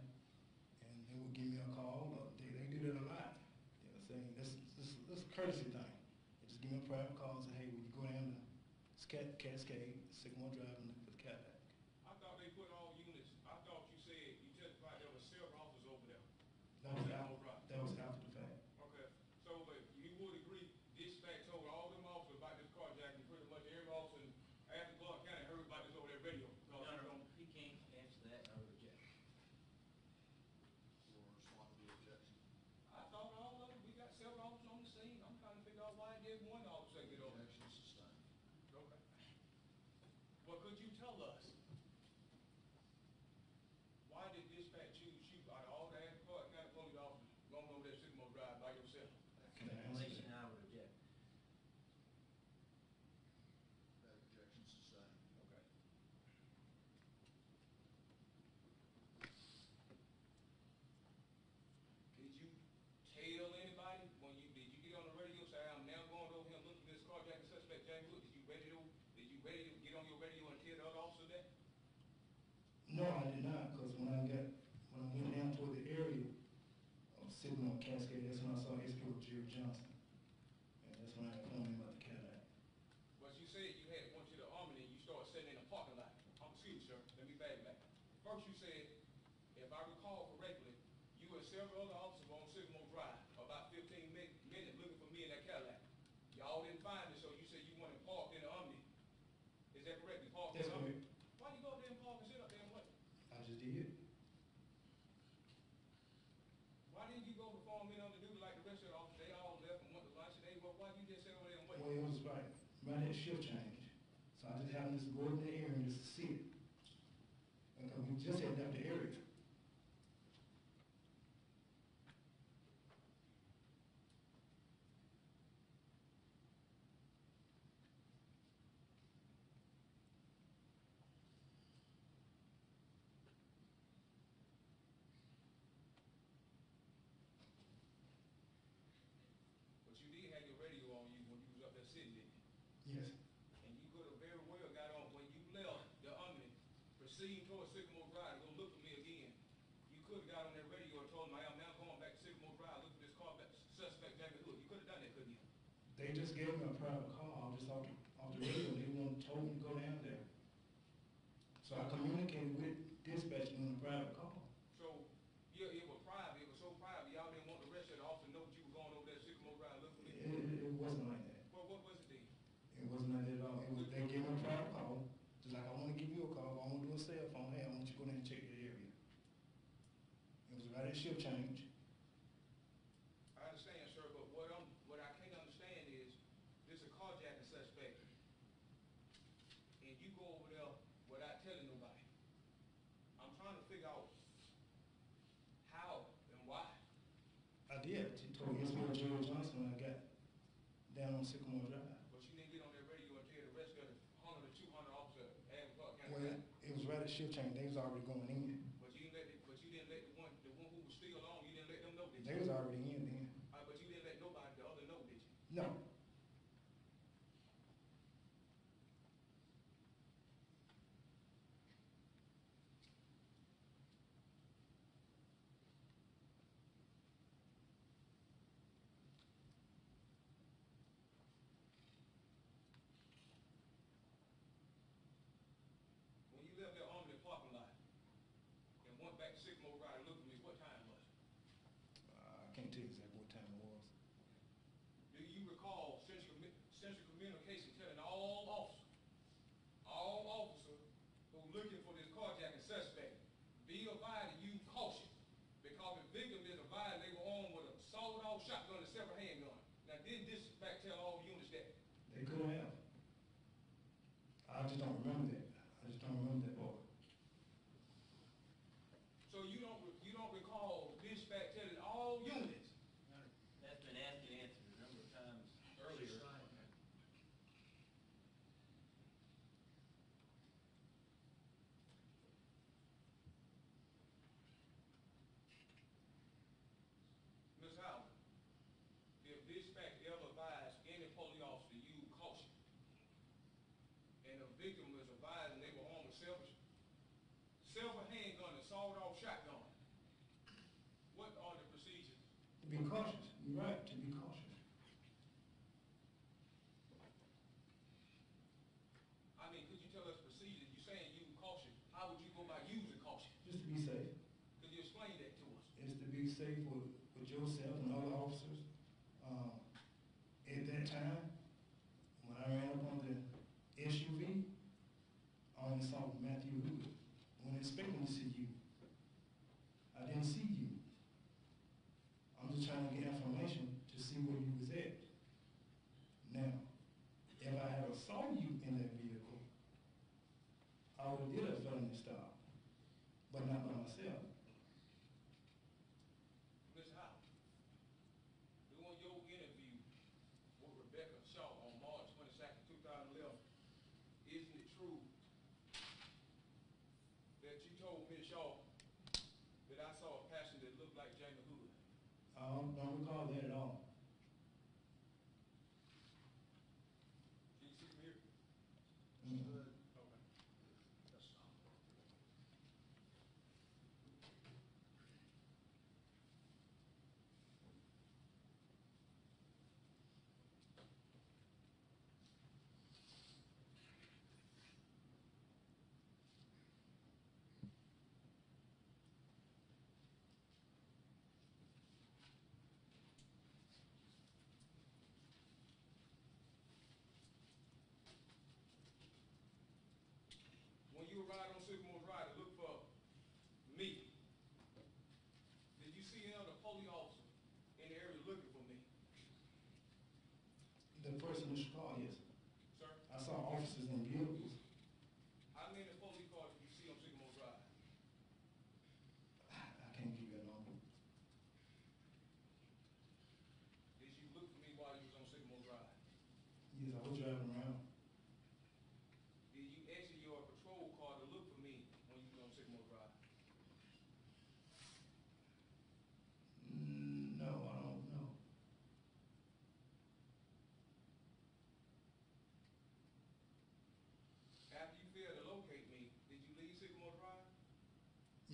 And they will give me a call. They, they do that a lot. They'll say, this this that's a courtesy thing. They just give me a private call and say, hey, will you go down to Cascade No, I did not, because when I got, when I went down toward the area, I was sitting on Cascade, that's when I saw H. P. Jerry Johnson. this golden era They just gave me a private call just off the, off the radio. They want, told me to go down there. So I communicated with dispatch on a private call. So yeah, it was private. It was so private. Y'all didn't want the rest of the officer to know that you were going over that Sycamore Drive looking for it, it, it wasn't like that. Well, what was it then? It wasn't like that at all. It was, they gave me a private call. Just like I want to give you a call, I want to do a cell phone. Hey, I want you to go down and check your area. It was about at shift change. shift change. They was already going in. I just don't remember. be safe with, with yourself and other officers. Um, at that time, when I ran up on the SUV, I um, only saw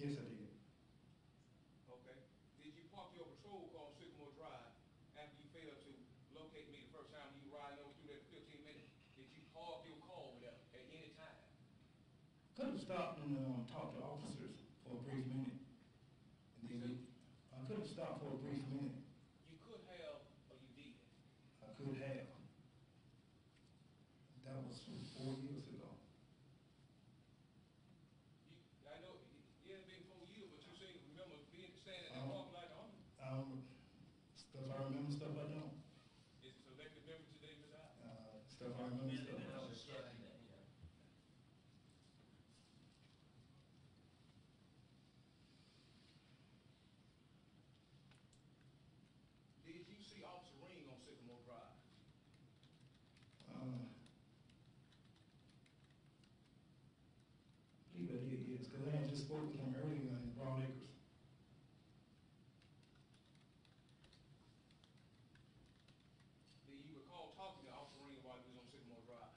Yes, I did. Okay. Did you park your patrol car on Sycamore Drive after you failed to locate me the first time you riding over through that fifteen minutes? Did you park your car over there at any time? Could have stopped and, um, talked to officers for a brief minute. And then we- I could have stopped for a brief minute. You could have, or you did. I could have. That was four years ago. You, I know, it, it had been four years, but you seem to remember being, standing in that Uh-huh. parking lot on, Um, stuff I remember, stuff I don't. is selective memory today, Ms. I? Uh, stuff I remember, stuff I don't. Did you see Officer Ring on Sycamore Drive? Uh, believe I did, yes, because I had just spoke with him earlier in Broad Acres. Do you recall talking to Officer Ring while he was on Sycamore Drive?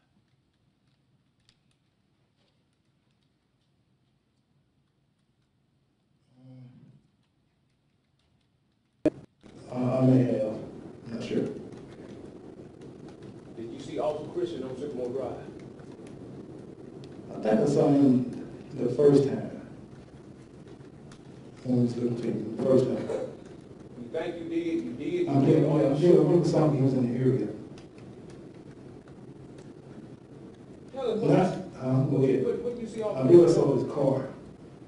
Uh, I may have, not sure. Did you see Officer On Sycamore Drive? I think I saw him the first time. When we was looking for the first time. You think you did, you did, I'm sure, I'm sure, I remember something, he was in the area. Tell us, Not, what, um, go ahead. what, what you see I Officer? believe I saw his car,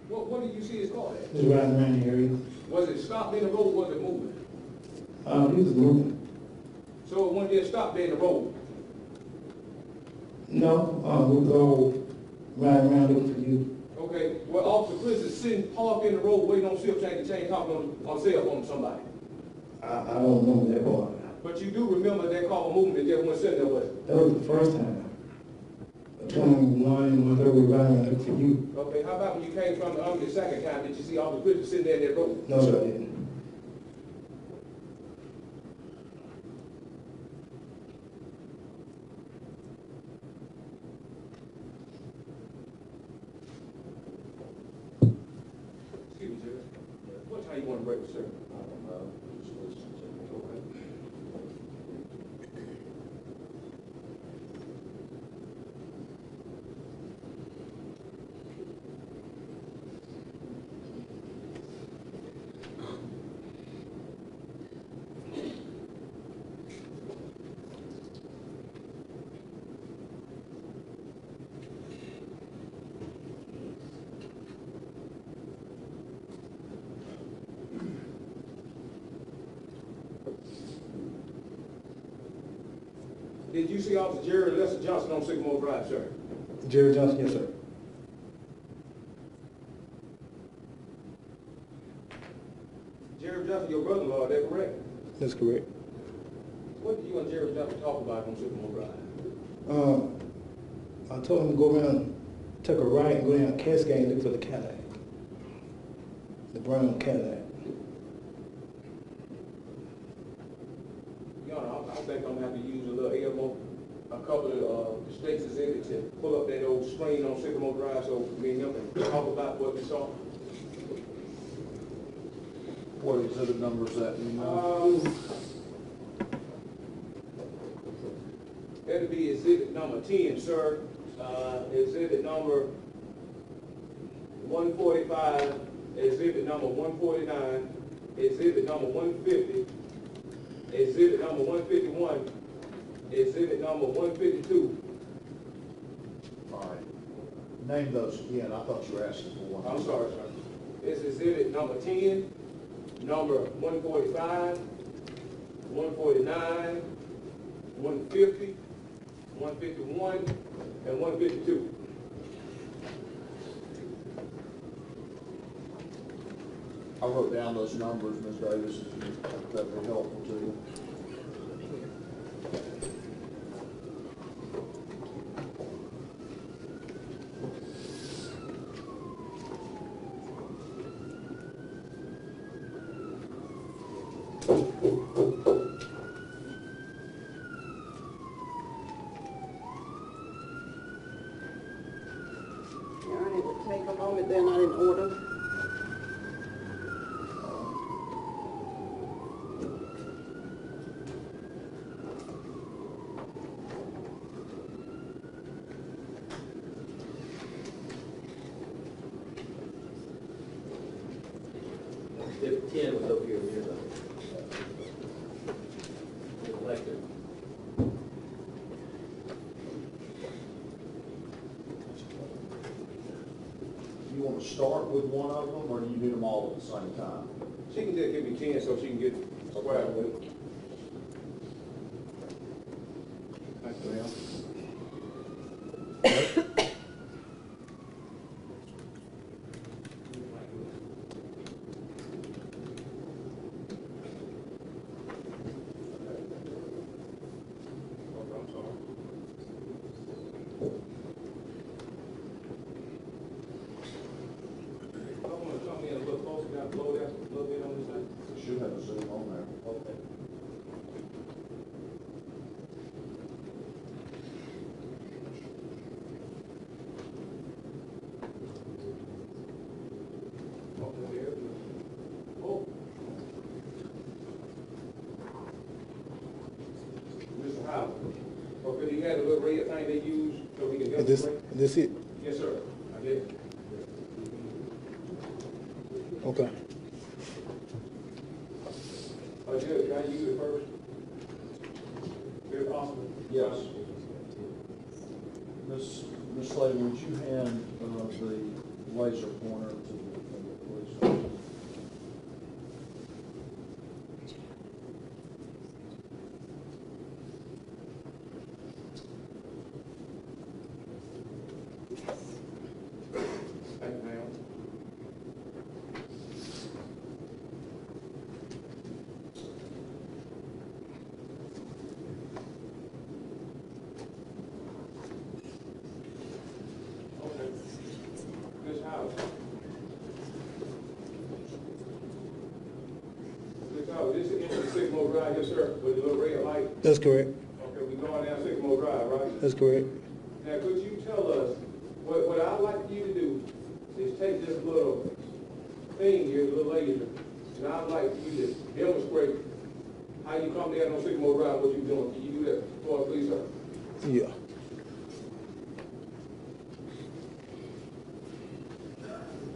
What, what did you see his car at? he was riding around the area. Was it stopped in the road, was it moving? Uh, he was moving. So it wasn't just stopped there in the road? No, um, we all riding around looking for you. Okay, well, Officer Chris is sitting parked in the road waiting on Silk Chain to change, talking on, on cell phone to somebody. I, I don't remember that part. But you do remember that car moving, it just wasn't sitting there, was? That was the first time. Between one and one thirty, we were riding around looking for you. Okay, how about when you came from the army the second time, did you see Officer Chris sitting there in that road? No, sir, I didn't. Excuse me, sir. What time you want to break, sir? Did you see Officer Jerry Lester Johnson on Sycamore Drive, sir? Jerry Johnson, yes, sir. Jerry Johnson, your brother-in-law, is that correct? That's correct. What did you and Jerry Johnson talk about on Sycamore Drive? Um, I told him to go around, take a ride and go down Cascade and look for the Cadillac. The brown Cadillac. think I'm gonna have to use a little Elmo, a couple of, uh, states exhibit to pull up screen on Sycamore Drive so me and him can talk about what we saw. What exhibit numbers that, you know? Um, that'd be exhibit number ten, sir. Uh, exhibit number one forty-five, exhibit number one forty-nine, exhibit number one fifty, exhibit number one fifty-one, exhibit number one fifty-two. All right. Name those again, I thought you were asking for one. I'm sorry, sir. It's exhibit number ten, number one forty-five, one forty-nine, one fifty, one fifty-one, and one fifty-two. I wrote down those numbers, Ms. Davis, if that would be helpful to you. Your Honor, it would take a moment, they're not in order. Exhibit ten was over here near the the electric. You want to start with one of them, or do you do them all at the same time? She can give me ten so she can get square with it. Thank you, ma'am. Okay, I'm sorry. I wanna come in a little closer, down below there, a little bit on this side. Should have a Zoom on there. Okay. Okay, there it is. Oh. Mr. Howard, okay, you had a little red thing they use so we can This it? Yes, sir, I did. Okay. I did, can I use it first? If possible? Yes. Ms. Ms. Slater, would you hand uh, the laser pointer to the to the police? Thank you, ma'am. Okay. Ms. Howard. Ms. Howard, this is into Sycamore Drive, yes, sir, with the little red light. That's correct. Okay, we're going down Sycamore Drive, right? That's correct. Now, could you tell us, what, what I'd like you to do is take this little thing here, the little laser, and I'd like you to demonstrate how you come down on Sycamore Drive, what you're doing. Can you do that for us, please, sir? Yeah.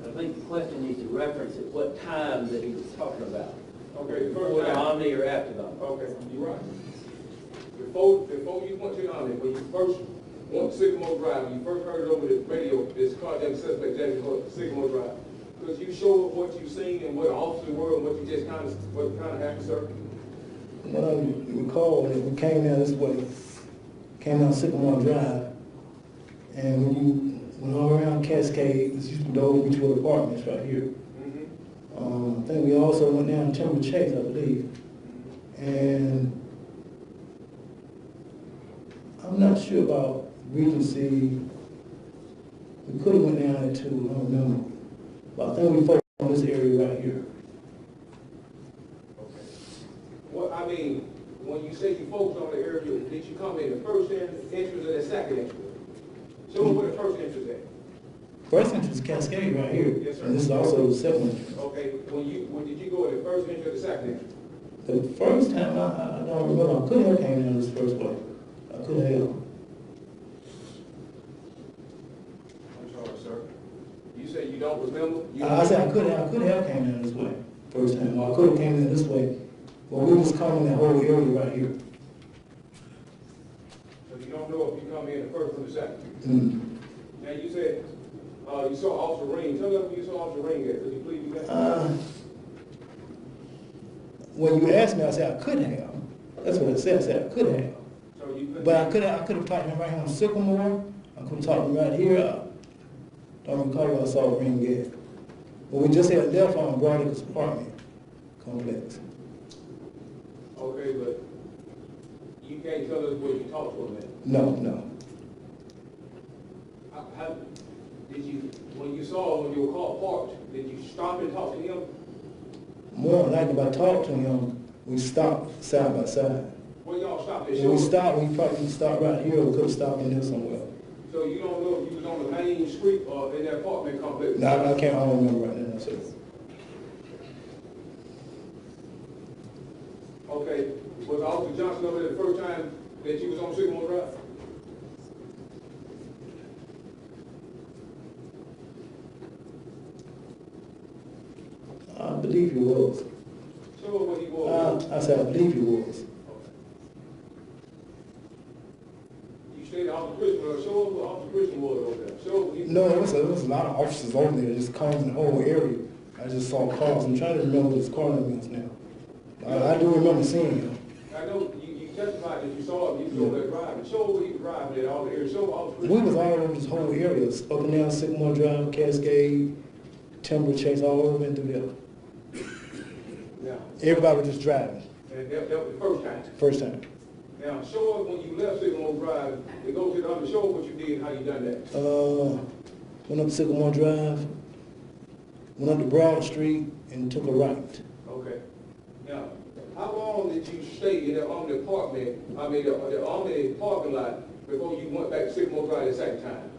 I think the question needs to reference at what time that he was talking about. Okay, the Before first the time. Omni or after the Omni? Okay, you're right. Before, before you went to the Omni, when you first went to Sycamore Drive, when you first heard it over the radio, this Cadillac suspect James Hood, Sycamore Drive, because you show us what you've seen and what the officers were and what you just kind of, what kind of happened, sir? What I recall, that we came down this way, came down Sycamore Drive, and when you went all around Cascade, this used to go to Beechwood Apartments right here. Um, I think we also went down to Timber Chase, I believe. And I'm not sure about Regency. We could have went down there too, I don't remember. But I think we focused on this area right here. I mean, when you say you focused on the area, did you come in the first entrance or the second entrance? Me where the first entrance at. First entrance is Cascade right here. Yes, sir. And this is also the second entrance. Okay, when you, when did you go in the first entrance or the second entrance? The first time, I, I don't remember, I couldn't have came in this first way. I couldn't have. I'm sorry, sir. You say you don't remember? You I I said I could have, I could have came in this way, first time. I could have came in this way. But we was coming that whole area right here. So you don't know if you come in the first or the second? Mm. Now, you said, uh, you saw Officer Ring, tell us where you saw Officer Ring at, could you please do that? Uh, When you asked me, I said I could have. That's what it said, I said I could have. So you. But I could have, I could have talked to him right here on Sycamore. I could have talked to him right here. I Don't recall where I saw Ring at. But we just had left on Broadacre's apartment complex. Okay, but you can't tell us where you talked to him at. No, no. How, how, did you, when you saw him, when your car parked, did you stop and talk to him? More likely, if I talked to him, we stopped side by side. Where y'all stopped at? When we stopped, we probably stopped right here, we could have stopped in there somewhere. So you don't know if you was on the main street or in that apartment complex? No, I I can't, I don't remember right now, sir. Okay, was Officer Johnson over there the first time that you was on the street Sycamore Drive? I believe he was. He was. I, I said, I believe he was. You stated Officer Christian, show us what Officer Christian was over there. Show us what he. No, it was, a- it was a lot of officers over there, just combing the whole area. I just saw cars, I'm trying to remember what his car name is now. I, I do remember seeing him. I know you, you testified that you saw him, you saw over there driving. Show what he was driving at all the areas. Show Officer We was all over this whole area, up and down Sycamore Drive, Cascade, Timber Chase, all over and through there. Everybody was just driving, and that, that was the first time. first time. Now, show us when you left Sycamore Drive, to go to the other, show us what you did, how you done that. Uh, went up Sycamore Drive, went up to Broad Street and took a right. Okay. Now, how long did you stay in the Omni apartment, I mean, the, the Omni parking lot before you went back to Sycamore Drive the second time?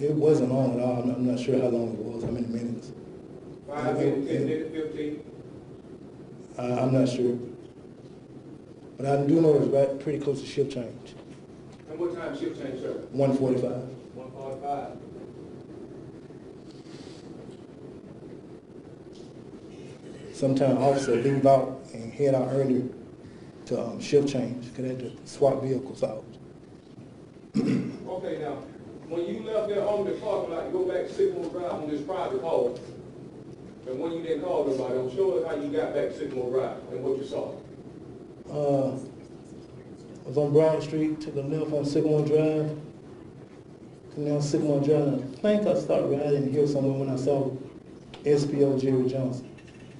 It wasn't long at all, I'm not- I'm not sure how long it was, how many minutes. Five minutes, ten minutes, fifteen? I'm not sure. But I do know it was right, pretty close to shift change, And what time shift change, sir? one forty-five. One forty-five. Sometimes officers leave out and head out earlier to, um, shift change, cause they had to swap vehicles out. Okay, now, when you left there on the parking lot, to go back to Sycamore Drive on this private hall, and when you didn't call nobody, show us how you got back to Sycamore Drive and what you saw. Uh, was on Broad Street, took a left on Sycamore Drive. Come down Sycamore Drive, I think I started riding here somewhere when I saw SPO Jerry Johnson.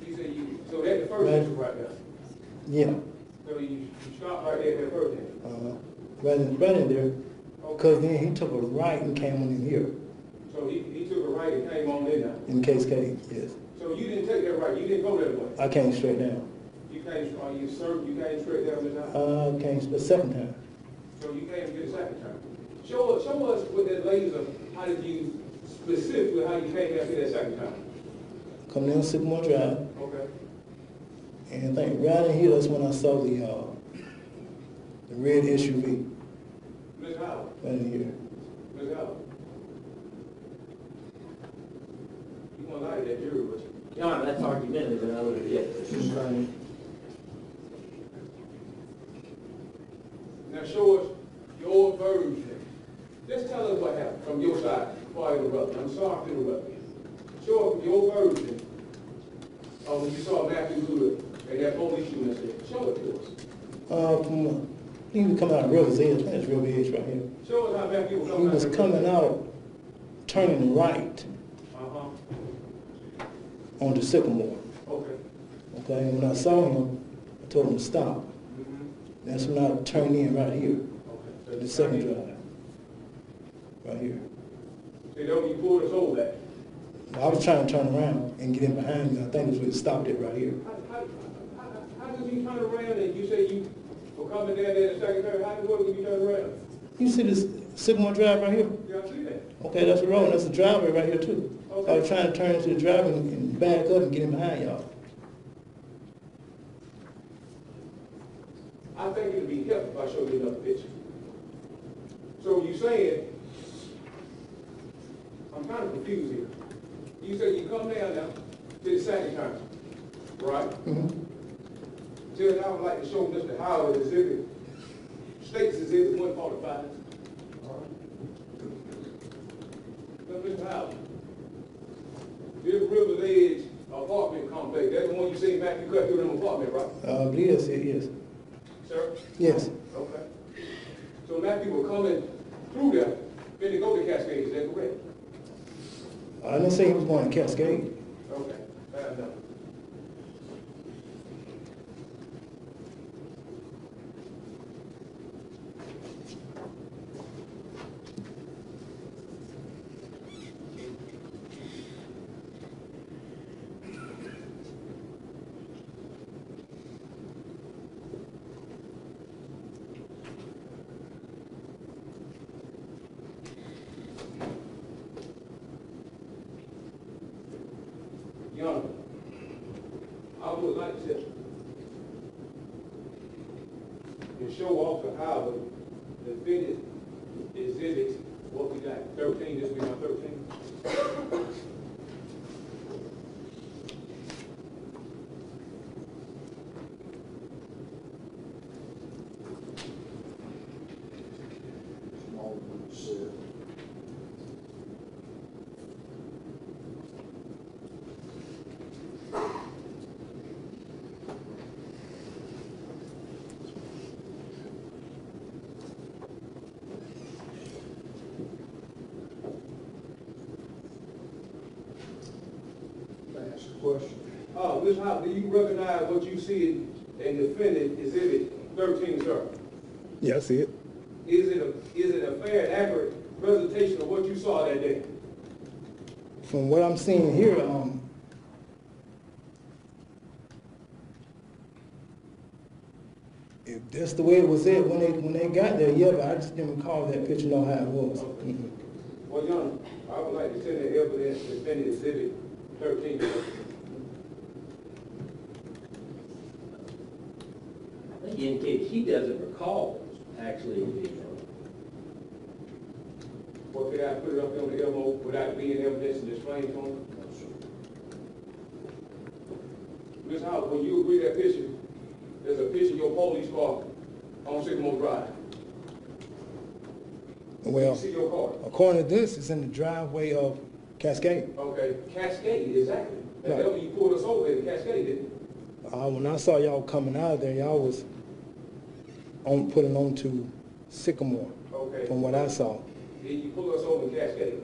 You said you, so that's the first Right. right there. Yeah, So you, you stopped right there at that first entrance. uh, right in, right in there, cause then he took a right and came on in here, So he, he took a right and came on in now. in Cascade, yes. So you didn't take that right, you didn't go that way. I came straight down. You came, are you served, you came straight down this time? Uh, came the second time. So you came to the second time. Show us, show us with that laser, how did you, specifically how you came to that second time? Come down Sycamore Drive, Okay. and I think right in here, that's when I saw the, uh, the red SUV, Ms. Howard, right in here. Ms. Howard. You won't lie to that jury, but you. Your Honor, that's argumentative, and I would object. Now show us your version. Just tell us what happened from your side before I interrupt you. I'm sorry to interrupt you. Show us your version of when you saw Matthew Hood and that police shooting incident. Show it to us. From, uh, he was coming out of River's Edge, that's River's Edge right here. Show us how Matthew was He was coming out, turning right Uh-huh. onto Sycamore, Okay. okay? And when I saw him, I told him to stop. Mhm. That's when I turned in right here, Okay. the second drive. Right here. That when you pulled us over back. I was trying to turn around and get in behind you. I think that's what stopped it right here. How, how, how, how did you turn around and you say you were coming down there the second time, how did, what did you turn around? You see this Sycamore Drive right here? Yeah, I see that. Okay, that's the road, that's the driveway right here too. Okay. I was trying to turn into the driveway and- back up and get in behind y'all. I think it'd be helpful if I showed you another picture. So you saying, I'm kind of confused here. You say you come down now to the second time, right? Mhm. Judge, I would like to show Mr. Howard exhibit, states exhibit one forty-five. Now, Mr. Howard, this River Edge apartment complex, that's the one you seen back, you cut through them apartment, right? Uh, I believe that's it, yes. Sir? Yes. Okay. So now people coming through there, then they go to Cascade, is that correct? I didn't say he was going to Cascade. Okay, fair enough. question. Uh, Ms. Do you recognize what you see and defended it? 13, sir? Yeah, I see it. Is it a, is it a fair and accurate presentation of what you saw that day? From what I'm seeing here, um, if that's the way it was said when they when they got there, yeah, but I just didn't recall that picture know how it was. Okay. Mm -hmm. Well, John, I would like to send the evidence defended Exhibit 13. He doesn't recall actually the, Or could I put it up on the MO without being evidence and explain to him? Ms. Howard, when you agree that picture, there's a picture of your police car on Sycamore Drive. You Well, see your car? according to this, it's in the driveway of Cascade. Okay, Cascade, exactly. And Right. when you pulled us over Cascade, didn't you? Uh, when I saw y'all coming out of there, y'all was on, putting on to Sycamore, Okay. from what I saw. Then you pull us over Cascade.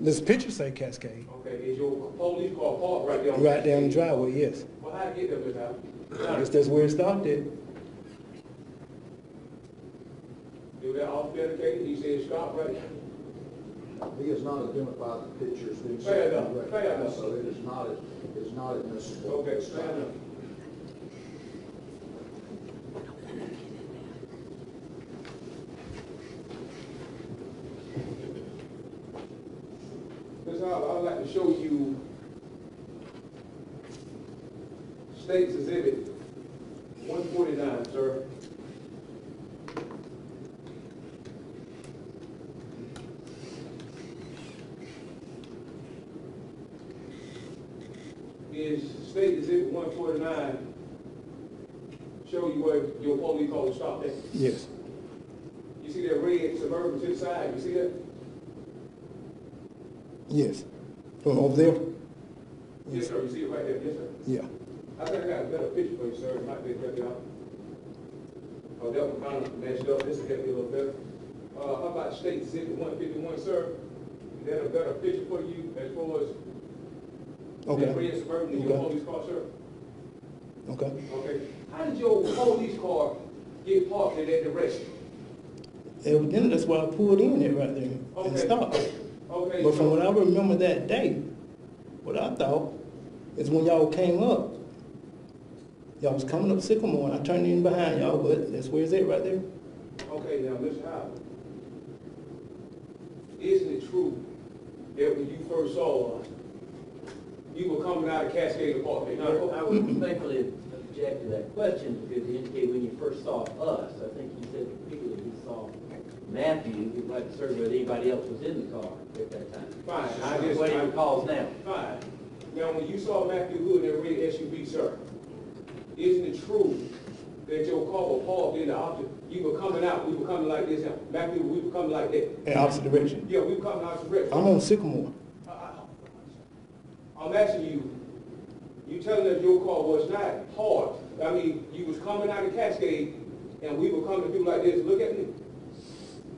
This picture say Cascade, Okay, is your police car parked right there on right there in the driveway, yes. Well, how'd you get there, Ms. I guess that's where it stopped at. Do that authenticated, he said stop right there. He has not identified the picture as being. Fair enough, fair enough. So it is not, it is not admissible. Okay, fair enough. Ms. Howard, I'd like to show you State's Exhibit one forty-nine, sir. Is State Exhibit one forty-nine show you where your police car was stopped at? Yes. You see that red Suburban to the side, you see that? Yes. From over there? Yes, sir, you see it right there, yes, sir. Yeah. I think I got a better picture for you, sir, it might be better out. Oh, that one kind of messed up, this will help you a little better. Uh, how about State Exhibit one fifty-one, sir? Is that a better picture for you as far as that Okay, red Suburban in your Okay. police car, sir? okay. Okay, how did your police car get parked in that direction? Evidently, that's why I pulled in there right there Okay. and stopped. Okay, But from what I remember that day, what I thought is when y'all came up, y'all was coming up Sycamore, and I turned in behind y'all, but that's where it's at right there. Okay, now, Mr. Howard, isn't it true that when you first saw us, you were coming out of Cascade Apartment? I I would respectfully object to that question because you indicated when you first saw us, I think you said particularly you saw Matthew, you'd like to serve whether anybody else was in the car at that time. Fine, I That's just, what he I- recalls now. fine. Now, when you saw Matthew Hood in a red SUV, sir, isn't it true that your car was parked in the opposite, you were coming out, we were coming like this, now, Matthew, we were coming like that? In opposite direction. Yeah, we were coming out the direction. I'm on Sycamore. I- I- I'm asking you, you telling us your car was not parked, I mean, you was coming out of Cascade, and we were coming through like this, look at me.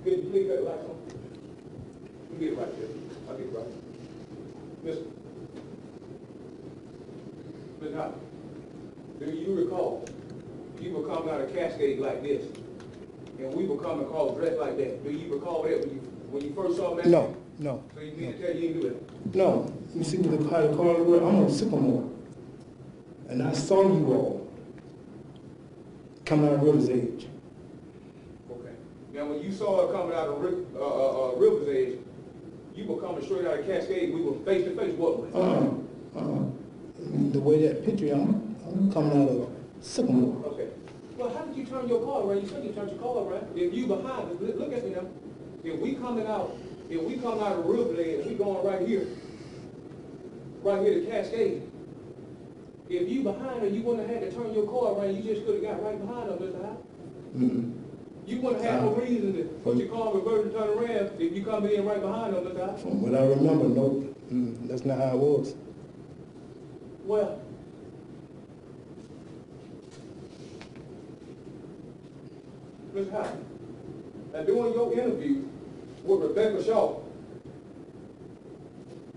Could you please get the lights on? Let me get it right there, I'll get it right. Miss, Ms. Howard, do you recall, you were coming out of Cascade like this, and we were coming across dressed like that, do you recall that when you, when you first saw Matthew? No, no, So you mean to tell you you didn't do that? no. You see the car, the car, I'm on Sycamore. And I saw you all coming out of River's Edge. Now, when you saw her coming out of uh, uh, uh, River's Edge, you were coming straight out of Cascade, we were face to face, what wasn't? Uh-uh, uh-uh. The way that picture, I'm, I'm coming out of Sycamore. Okay. Well, how did you turn your car around? You said you turned your car around. If you behind, us, look at me now. If we coming out, if we coming out of River's Edge, we going right here, right here to Cascade. If you behind her, you wouldn't have had to turn your car around, you just could have got right behind her, Mr. Howard. Mm-mm. You wouldn't have no reason to put your car in reverse and turn around if you coming in right behind her, Mr. From what I remember, no, that's not how it was. Well, Ms. Howard, now during your interview with Rebecca Shaw,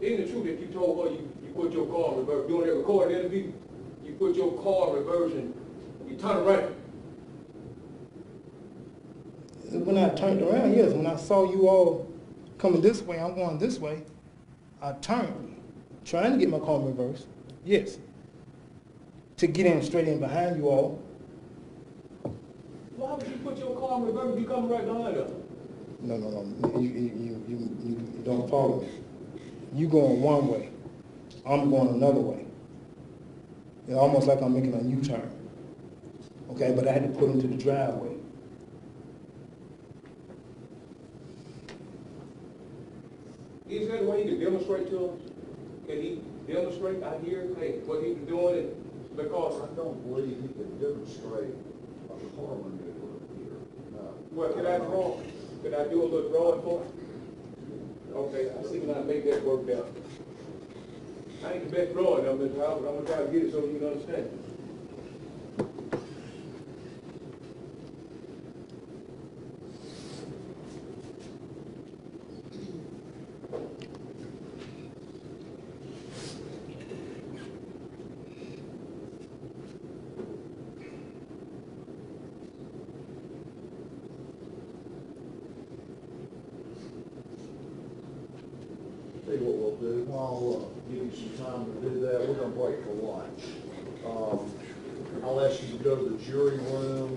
isn't it true that you told her you, you put your car in reverse, during that recorded interview, you put your car in reverse and you turn around? When I turned around, yes, when I saw you all coming this way, I'm going this way, I turned, trying to get my car in reverse, yes. To get in straight in behind you all. Why would you put your car in reverse if you coming right behind us? No, no, no, you, you, you, you, don't follow me. You going one way, I'm going another way. It's almost like I'm making a U-turn. Okay, but I had to put into the driveway. Is there a way he can demonstrate to us? Can he demonstrate out here, hey, what he was doing and because, I don't believe he can demonstrate a maneuver here, no. well, can I draw, can I do a little drawing for him? Okay, I see when I make that work out. I ain't the best drawing though, Mr. Howard, but I'm gonna try to get it so you can understand. Tell do, uh, give you some time to do that, we're gonna break for lunch. Um, I'll ask you to go to the jury room,